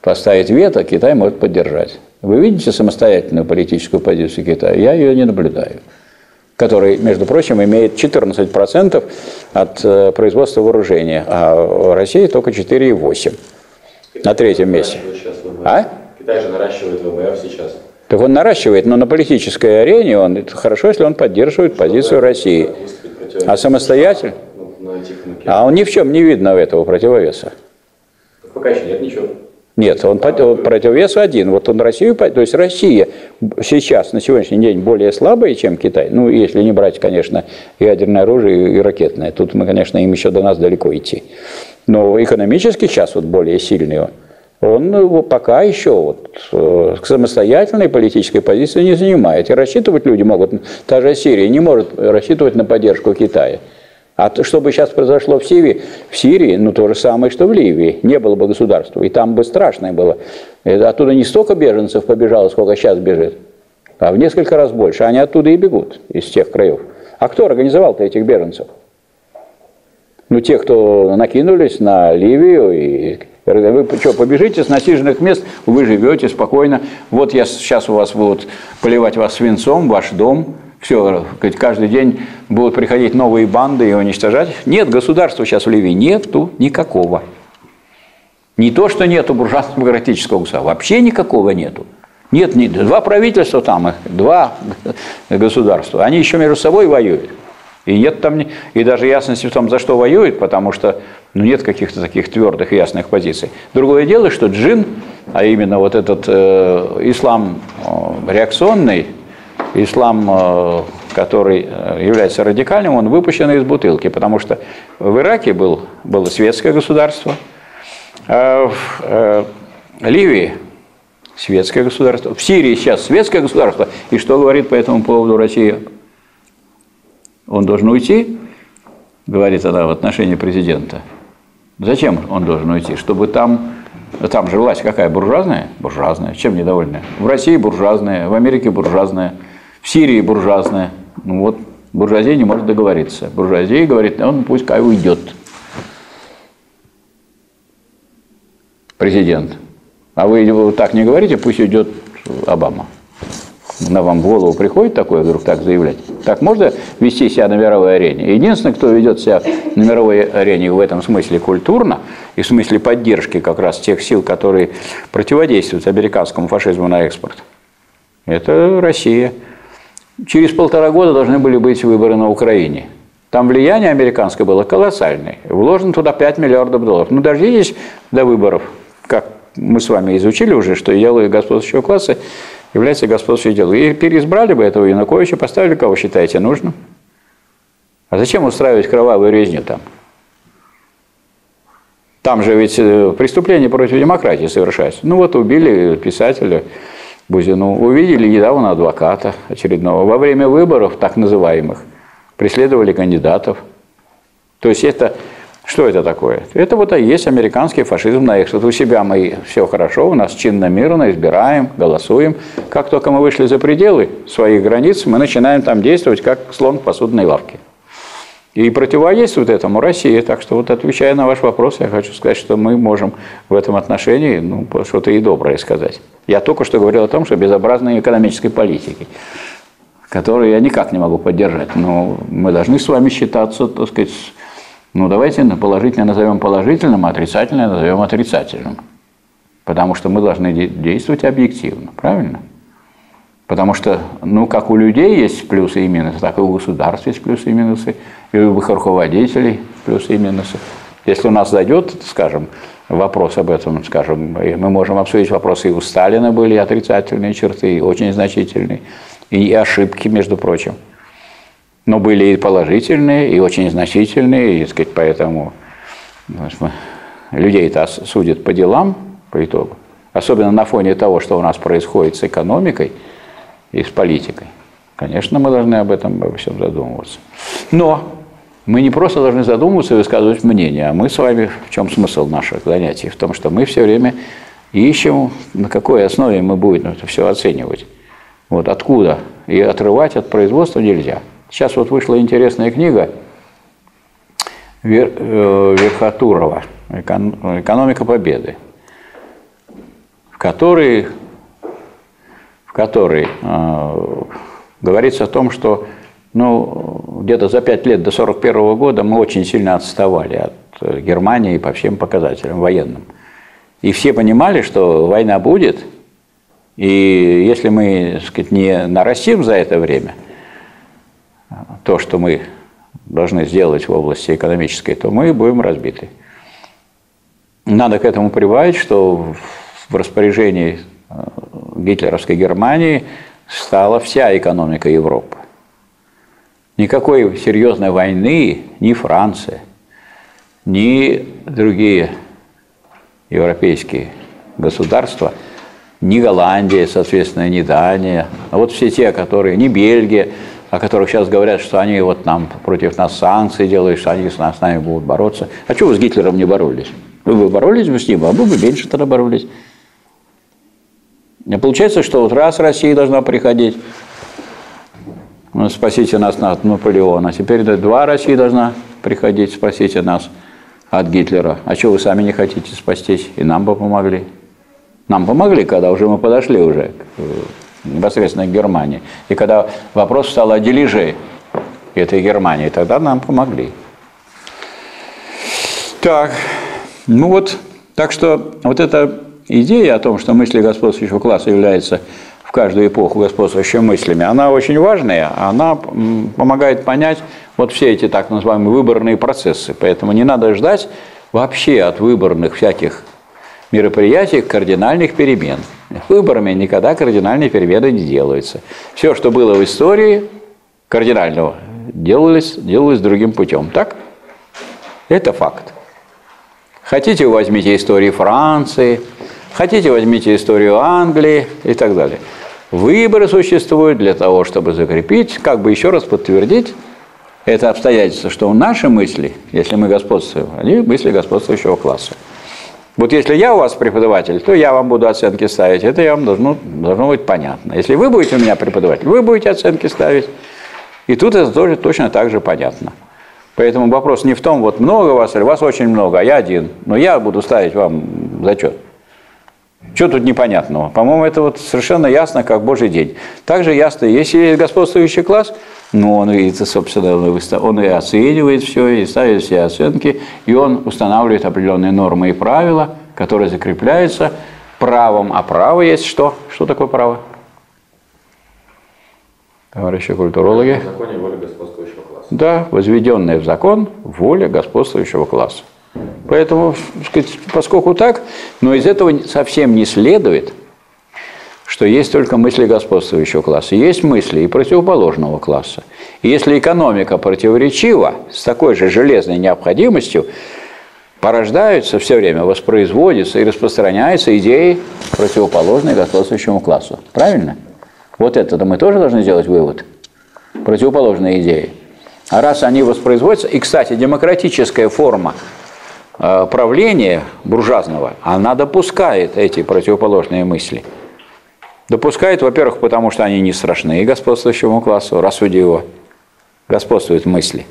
поставит вето, Китай может поддержать. Вы видите самостоятельную политическую позицию Китая? Я ее не наблюдаю который, между прочим, имеет 14% от э, производства вооружения, а Россия только 4,8% на третьем месте. А? Китай же наращивает ВМФ сейчас. Так он наращивает, но на политической арене он, хорошо, если он поддерживает позицию России. А самостоятельно? Ну, а он ни в чем не видно этого противовеса. Пока еще нет ничего. Нет, он противовес один. Вот он Россию, то есть Россия сейчас, на сегодняшний день, более слабая, чем Китай. Ну, если не брать, конечно, ядерное оружие и ракетное. Тут мы, конечно, им еще до нас далеко идти. Но экономически сейчас вот более сильный он. Он ну, пока еще вот, э, самостоятельной политической позиции не занимает. И рассчитывать люди могут, та же Сирия не может рассчитывать на поддержку Китая. А то, что бы сейчас произошло в Сирии, в Сирии, ну то же самое, что в Ливии, не было бы государства, и там бы страшное было. Оттуда не столько беженцев побежало, сколько сейчас бежит, а в несколько раз больше. Они оттуда и бегут, из тех краев. А кто организовал-то этих беженцев? Ну, те, кто накинулись на Ливию и вы что, побежите с насиженных мест, вы живете спокойно. Вот я сейчас у вас будут поливать вас свинцом, ваш дом, все, каждый день будут приходить новые банды и уничтожать. Нет, государства сейчас в Ливии нету никакого. Не то, что нету буржуазно-демократического государства, вообще никакого нету. Нет, нет, два правительства там, два государства, они еще между собой воюют. И нет там, и даже ясности в том, за что воюют, потому что ну, нет каких-то таких твердых ясных позиций. Другое дело, что джин, а именно вот этот э, ислам э, реакционный, ислам, э, который э, является радикальным, он выпущен из бутылки, потому что в Ираке был, было светское государство, а в э, Ливии светское государство, в Сирии сейчас светское государство, и что говорит по этому поводу Россия? Он должен уйти, говорит она в отношении президента. Зачем он должен уйти? Чтобы там там же власть какая? Буржуазная? Буржуазная. Чем недовольная? В России буржуазная, в Америке буржуазная. В Сирии буржуазная. Ну вот, буржуазия не может договориться. Буржуазия говорит, он пусть Кай уйдет. президент. А вы так не говорите, пусть идет Обама. На вам в голову приходит такое вдруг так заявлять? Так можно вести себя на мировой арене? Единственный, кто ведет себя на мировой арене в этом смысле культурно и в смысле поддержки как раз тех сил, которые противодействуют американскому фашизму на экспорт, это Россия. Через полтора года должны были быть выборы на Украине. Там влияние американское было колоссальное. Вложено туда 5 миллиардов долларов. Ну, дождитесь до выборов, как мы с вами изучили уже, что идеология господствующего класса является господствующей идеологией. И переизбрали бы этого Януковича, поставили, кого считаете нужным. А зачем устраивать кровавую резню там? Там же ведь э, преступления против демократии совершаются. Ну вот убили писателя Бузину, увидели недавно адвоката очередного. Во время выборов, так называемых, преследовали кандидатов. То есть это, что это такое? Это вот и есть американский фашизм на экспорт. У себя мы все хорошо, у нас чинно-мирно, избираем, голосуем. Как только мы вышли за пределы своих границ, мы начинаем там действовать, как слон в посудной лавке. И противодействует этому Россия. Так что вот отвечая на ваш вопрос, я хочу сказать, что мы можем в этом отношении ну, что-то и доброе сказать. Я только что говорил о том, что безобразной экономической политики которые я никак не могу поддержать. Но мы должны с вами считаться, так сказать, ну давайте положительное назовем положительным, а отрицательное назовем отрицательным. Потому что мы должны действовать объективно, правильно? Потому что, ну, как у людей есть плюсы и минусы, так и у государств есть плюсы и минусы, любых руководителей плюсы и минусы. Если у нас зайдет, скажем, вопрос об этом, скажем, мы можем обсудить вопросы, и у Сталина были отрицательные черты, очень значительные и ошибки, между прочим. Но были и положительные, и очень значительные, и, сказать, поэтому людей-то судят по делам, по итогу. Особенно на фоне того, что у нас происходит с экономикой и с политикой. Конечно, мы должны об этом обо всем задумываться. Но мы не просто должны задумываться и высказывать мнение, а мы с вами, в чем смысл наших занятий? В том, что мы все время ищем, на какой основе мы будем это все оценивать. Вот откуда? И отрывать от производства нельзя. Сейчас вот вышла интересная книга Вер, э, Верхотурова «Экономика победы», в которой, в которой э, говорится о том, что ну, где-то за пять лет до 1941 года мы очень сильно отставали от э, Германии по всем показателям военным. И все понимали, что война будет – и если мы так сказать, не нарастим за это время то, что мы должны сделать в области экономической, то мы будем разбиты. Надо к этому прибавить, что в распоряжении э, гитлеровской Германии стала вся экономика Европы. Никакой серьезной войны ни Франция, ни другие европейские государства – ни Голландия, соответственно, ни Дания, а вот все те, которые, не Бельгия, о которых сейчас говорят, что они вот нам против нас санкции делают, что они с, нас, с нами будут бороться. А чего вы с Гитлером не боролись? Вы бы боролись бы с ним, а мы бы меньше тогда боролись. И получается, что вот раз Россия должна приходить, спасите нас от Наполеона, теперь два России должна приходить, спасите нас от Гитлера. А чего вы сами не хотите спастись? И нам бы помогли. Нам помогли, когда уже мы подошли уже к, э, непосредственно к Германии. И когда вопрос стал о дележе этой Германии, тогда нам помогли. Так, ну вот, так что вот эта идея о том, что мысли господствующего класса являются в каждую эпоху господствующими мыслями, она очень важная, она помогает понять вот все эти так называемые выборные процессы. Поэтому не надо ждать вообще от выборных всяких мероприятиях кардинальных перемен. Выборами никогда кардинальные перемены не делаются. Все, что было в истории кардинального, делалось, делалось другим путем. Так? Это факт. Хотите, возьмите историю Франции, хотите, возьмите историю Англии и так далее. Выборы существуют для того, чтобы закрепить, как бы еще раз подтвердить это обстоятельство, что наши мысли, если мы господствуем, они мысли господствующего класса. Вот если я у вас преподаватель, то я вам буду оценки ставить. Это я вам должно, должно быть понятно. Если вы будете у меня преподаватель, вы будете оценки ставить. И тут это тоже точно так же понятно. Поэтому вопрос не в том, вот много вас или вас очень много, а я один. Но я буду ставить вам зачет. Что тут непонятного? По-моему, это вот совершенно ясно, как божий день. Также ясно, если есть господствующий класс, ну, он, и, собственно, он и оценивает все, и ставит все оценки, и он устанавливает определенные нормы и правила, которые закрепляются правом. А право есть что? Что такое право? Товарищи культурологи. В законе воля господствующего класса. Да, возведенная в закон воля господствующего класса. Поэтому, поскольку так, но из этого совсем не следует, что есть только мысли господствующего класса. Есть мысли и противоположного класса. И если экономика противоречива, с такой же железной необходимостью, порождаются все время, воспроизводятся и распространяются идеи, противоположные господствующему классу. Правильно? Вот это мы тоже должны сделать вывод. Противоположные идеи. А раз они воспроизводятся, и, кстати, демократическая форма Э, правление буржуазного, она допускает эти противоположные мысли. Допускает, во-первых, потому что они не страшны господствующему классу, рассуди его, господствуют мысли.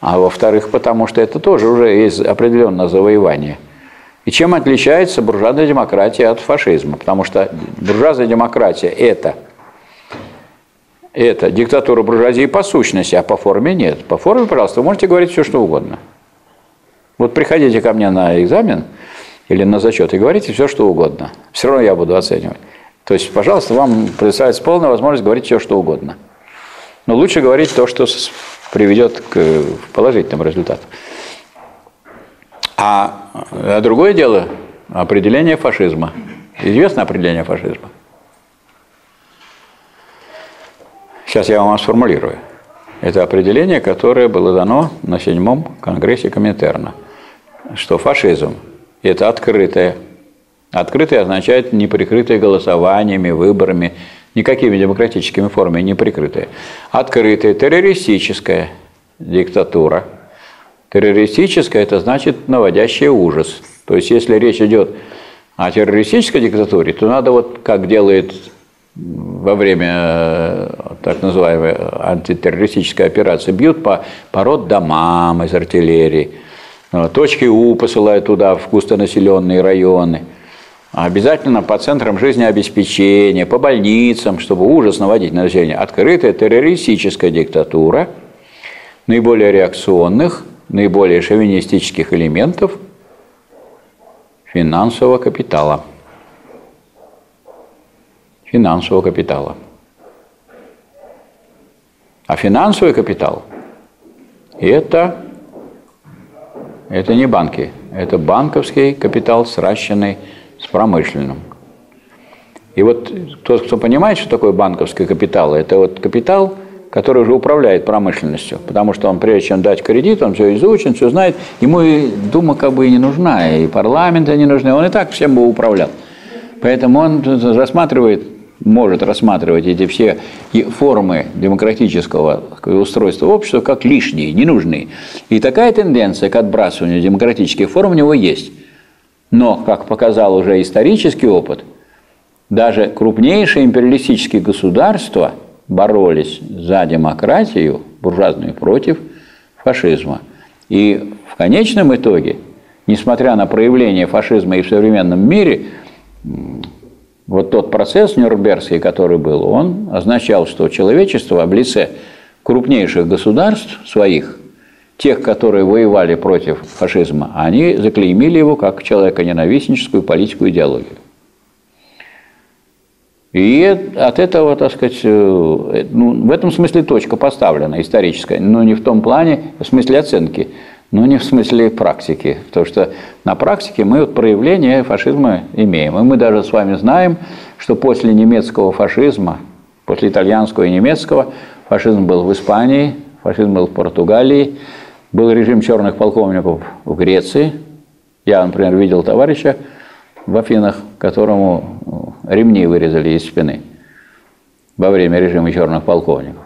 А во-вторых, потому что это тоже уже есть определенное завоевание. И чем отличается буржуазная демократия от фашизма? Потому что буржуазная демократия – это, это диктатура буржуазии по сущности, а по форме нет. По форме, пожалуйста, вы можете говорить все, что угодно – вот приходите ко мне на экзамен или на зачет и говорите все, что угодно. Все равно я буду оценивать. То есть, пожалуйста, вам предоставится полная возможность говорить все, что угодно. Но лучше говорить то, что приведет к положительным результатам. А, а другое дело – определение фашизма. Известно определение фашизма? Сейчас я вам сформулирую. Это определение, которое было дано на седьмом конгрессе Коминтерна – что фашизм – это открытое. Открытое означает неприкрытое голосованиями, выборами, никакими демократическими формами не прикрытое. Открытое – террористическая диктатура. Террористическая – это значит наводящая ужас. То есть, если речь идет о террористической диктатуре, то надо вот как делает во время э, так называемой антитеррористической операции, бьют по, по роддомам из артиллерии – точки У посылают туда, в густонаселенные районы. Обязательно по центрам жизнеобеспечения, по больницам, чтобы ужас наводить на население. Открытая террористическая диктатура наиболее реакционных, наиболее шовинистических элементов финансового капитала. Финансового капитала. А финансовый капитал – это это не банки, это банковский капитал, сращенный с промышленным. И вот тот, кто понимает, что такое банковский капитал, это вот капитал, который уже управляет промышленностью, потому что он, прежде чем дать кредит, он все изучен, все знает, ему и дума как бы и не нужна, и парламента не нужны, он и так всем бы управлял. Поэтому он рассматривает может рассматривать эти все формы демократического устройства общества как лишние, ненужные. И такая тенденция к отбрасыванию демократических форм у него есть. Но, как показал уже исторический опыт, даже крупнейшие империалистические государства боролись за демократию, буржуазную, против фашизма. И в конечном итоге, несмотря на проявление фашизма и в современном мире, вот тот процесс Нюрнбергский, который был, он означал, что человечество в лице крупнейших государств своих, тех, которые воевали против фашизма, они заклеймили его как человеконенавистническую политику идеологию. И от этого, так сказать, э, ну, в этом смысле точка поставлена историческая, но не в том плане, в смысле оценки – но не в смысле практики, потому что на практике мы вот проявление фашизма имеем. И мы даже с вами знаем, что после немецкого фашизма, после итальянского и немецкого, фашизм был в Испании, фашизм был в Португалии, был режим черных полковников в Греции. Я, например, видел товарища в Афинах, которому ремни вырезали из спины во время режима черных полковников.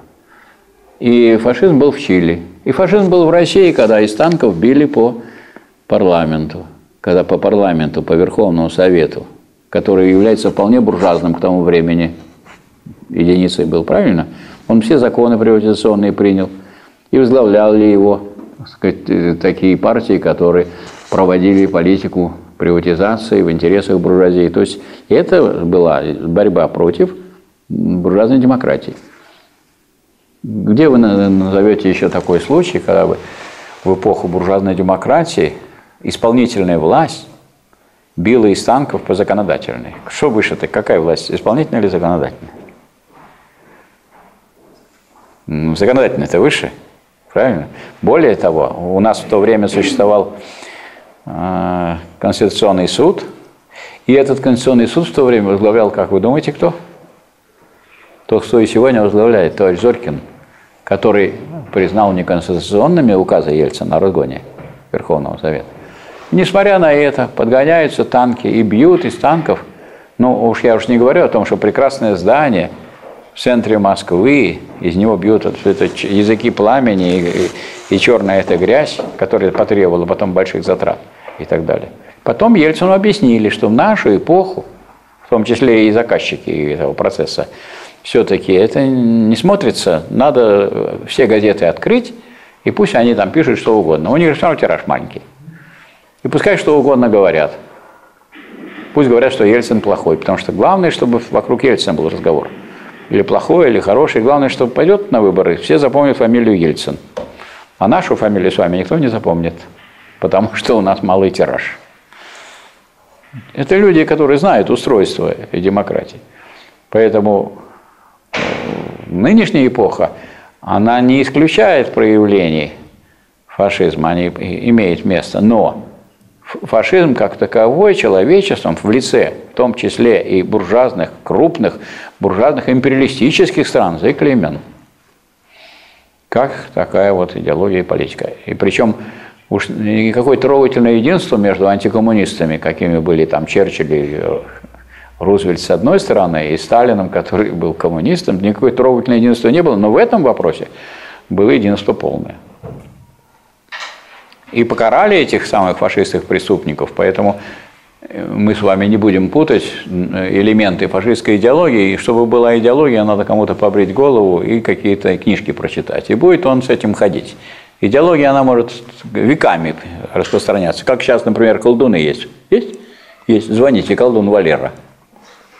И фашизм был в Чили – и фашизм был в России, когда из танков били по парламенту, когда по парламенту, по Верховному Совету, который является вполне буржуазным к тому времени единицей был, правильно? Он все законы приватизационные принял и возглавлял ли его сказать, такие партии, которые проводили политику приватизации в интересах буржуазии. То есть это была борьба против буржуазной демократии. Где вы назовете еще такой случай, когда вы в эпоху буржуазной демократии исполнительная власть била из танков по законодательной? Что выше-то? Какая власть? Исполнительная или законодательная? Законодательная-то выше, правильно? Более того, у нас в то время существовал э, Конституционный суд, и этот Конституционный суд в то время возглавлял, как вы думаете, кто? Тот, кто и сегодня возглавляет, товарищ Зорькин, который признал неконституционными указы Ельцина о разгоне Верховного Совета. Несмотря на это, подгоняются танки и бьют из танков. Ну, уж я уж не говорю о том, что прекрасное здание – в центре Москвы, из него бьют вот это языки пламени и, и, и черная эта грязь, которая потребовала потом больших затрат и так далее. Потом Ельцину объяснили, что в нашу эпоху, в том числе и заказчики этого процесса, все-таки это не смотрится, надо все газеты открыть, и пусть они там пишут что угодно. У них все равно тираж маленький. И пускай что угодно говорят. Пусть говорят, что Ельцин плохой, потому что главное, чтобы вокруг Ельцина был разговор или плохой, или хороший. Главное, что пойдет на выборы, все запомнят фамилию Ельцин. А нашу фамилию с вами никто не запомнит, потому что у нас малый тираж. Это люди, которые знают устройство и демократии. Поэтому э, нынешняя эпоха, она не исключает проявлений фашизма, они имеют место, но фашизм как таковой человечеством в лице, в том числе и буржуазных, крупных буржуазных империалистических стран заклеймен. Как такая вот идеология и политика. И причем уж никакое трогательное единство между антикоммунистами, какими были там Черчилль и Рузвельт с одной стороны, и Сталином, который был коммунистом, никакое трогательное единство не было, но в этом вопросе было единство полное и покарали этих самых фашистских преступников, поэтому э, мы с вами не будем путать элементы фашистской идеологии, и чтобы была идеология, надо кому-то побрить голову и какие-то книжки прочитать, и будет он с этим ходить. Идеология, она может веками распространяться, как сейчас, например, колдуны есть. Есть? Есть. Звоните, колдун Валера.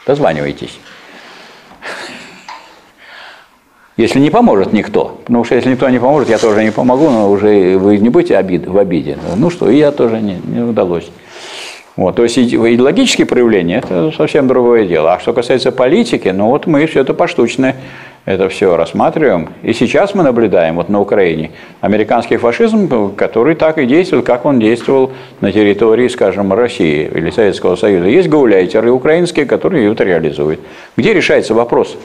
Дозванивайтесь. Если не поможет никто, потому что если никто не поможет, я тоже не помогу, но уже вы не будете обид, в обиде. Ну что, и я тоже не, не удалось. Вот, то есть идеологические проявления – это совсем другое дело. А что касается политики, ну вот мы все это поштучно это все рассматриваем. И сейчас мы наблюдаем вот на Украине американский фашизм, который так и действует, как он действовал на территории, скажем, России или Советского Союза. Есть гауляйтеры украинские, которые это реализуют. Где решается вопрос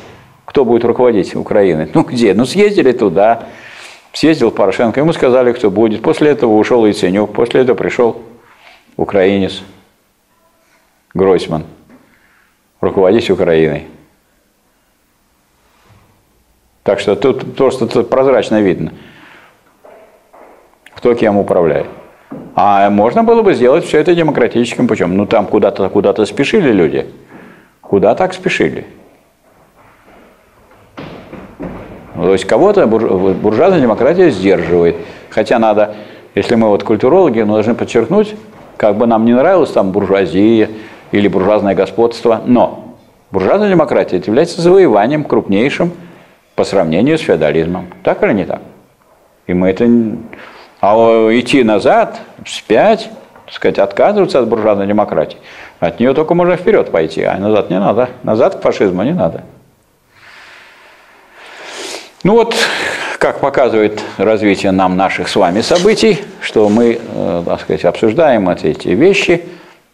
кто будет руководить Украиной. Ну где? Ну съездили туда, съездил Порошенко, ему сказали, кто будет. После этого ушел Яценюк, после этого пришел украинец Гройсман руководить Украиной. Так что тут просто тут прозрачно видно, кто кем управляет. А можно было бы сделать все это демократическим путем. Ну там куда-то куда, -то, спешили люди. Куда так спешили? То есть кого-то буржуазная демократия сдерживает. Хотя надо, если мы вот культурологи, мы должны подчеркнуть, как бы нам не нравилось там буржуазия или буржуазное господство, но буржуазная демократия является завоеванием крупнейшим по сравнению с феодализмом. Так или не так? И мы это... А идти назад, вспять, так сказать, отказываться от буржуазной демократии, от нее только можно вперед пойти, а назад не надо. Назад к фашизму не надо. Ну вот, как показывает развитие нам наших с вами событий, что мы, э, так сказать, обсуждаем эти вещи,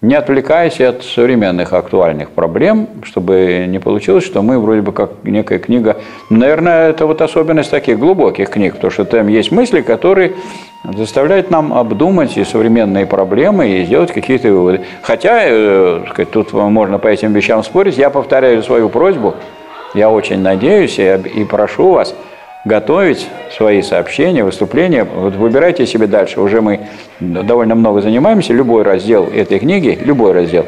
не отвлекаясь от современных актуальных проблем, чтобы не получилось, что мы вроде бы как некая книга. Наверное, это вот особенность таких глубоких книг, потому что там есть мысли, которые заставляют нам обдумать и современные проблемы и сделать какие-то выводы. Хотя, э, сказать, тут можно по этим вещам спорить, я повторяю свою просьбу – я очень надеюсь и, и прошу вас готовить свои сообщения, выступления. Вот выбирайте себе дальше. Уже мы довольно много занимаемся. Любой раздел этой книги, любой раздел.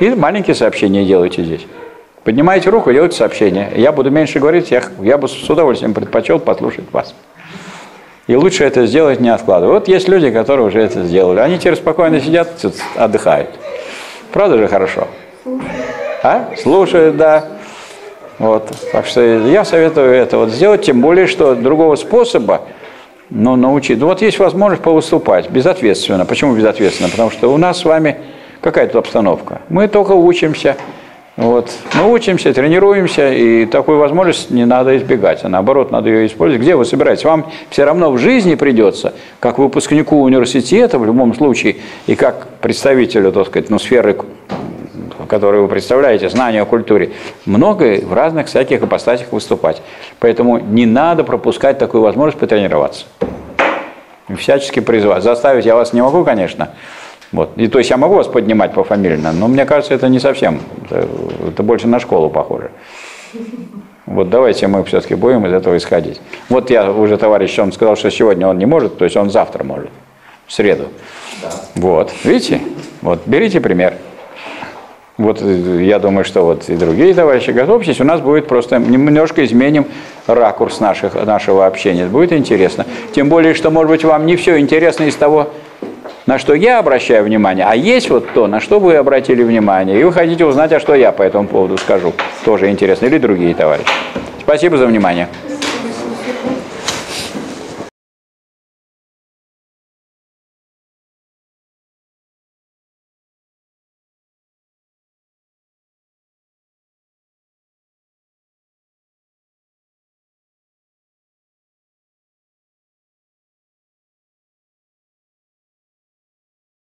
И маленькие сообщения делайте здесь. Поднимайте руку, делайте сообщение. Я буду меньше говорить, я, я бы с удовольствием предпочел послушать вас. И лучше это сделать не откладывая. Вот есть люди, которые уже это сделали. Они теперь спокойно сидят, отдыхают. Правда же хорошо? А? Слушают, да. Вот. Так что я советую это вот сделать, тем более, что другого способа, ну, научить. Ну, вот есть возможность повыступать безответственно. Почему безответственно? Потому что у нас с вами какая тут обстановка? Мы только учимся. Вот. Мы учимся, тренируемся, и такую возможность не надо избегать, а наоборот, надо ее использовать. Где вы собираетесь? Вам все равно в жизни придется, как выпускнику университета в любом случае, и как представителю, так сказать, ну, сферы, которую вы представляете, знания о культуре, много в разных всяких ипостасях выступать. Поэтому не надо пропускать такую возможность потренироваться. Всячески призывать. Заставить я вас не могу, конечно, вот. И, то есть я могу вас поднимать по фамилийно, но мне кажется, это не совсем, это, это больше на школу похоже. Вот давайте мы все-таки будем из этого исходить. Вот я уже товарищ, он сказал, что сегодня он не может, то есть он завтра может, в среду. Да. Вот, видите? Вот, берите пример. Вот э, я думаю, что вот и другие товарищи готовьтесь, у нас будет просто немножко изменим ракурс наших, нашего общения. Будет интересно. Тем более, что, может быть, вам не все интересно из того, на что я обращаю внимание, а есть вот то, на что вы обратили внимание, и вы хотите узнать, а что я по этому поводу скажу. Тоже интересно. Или другие товарищи. Спасибо за внимание.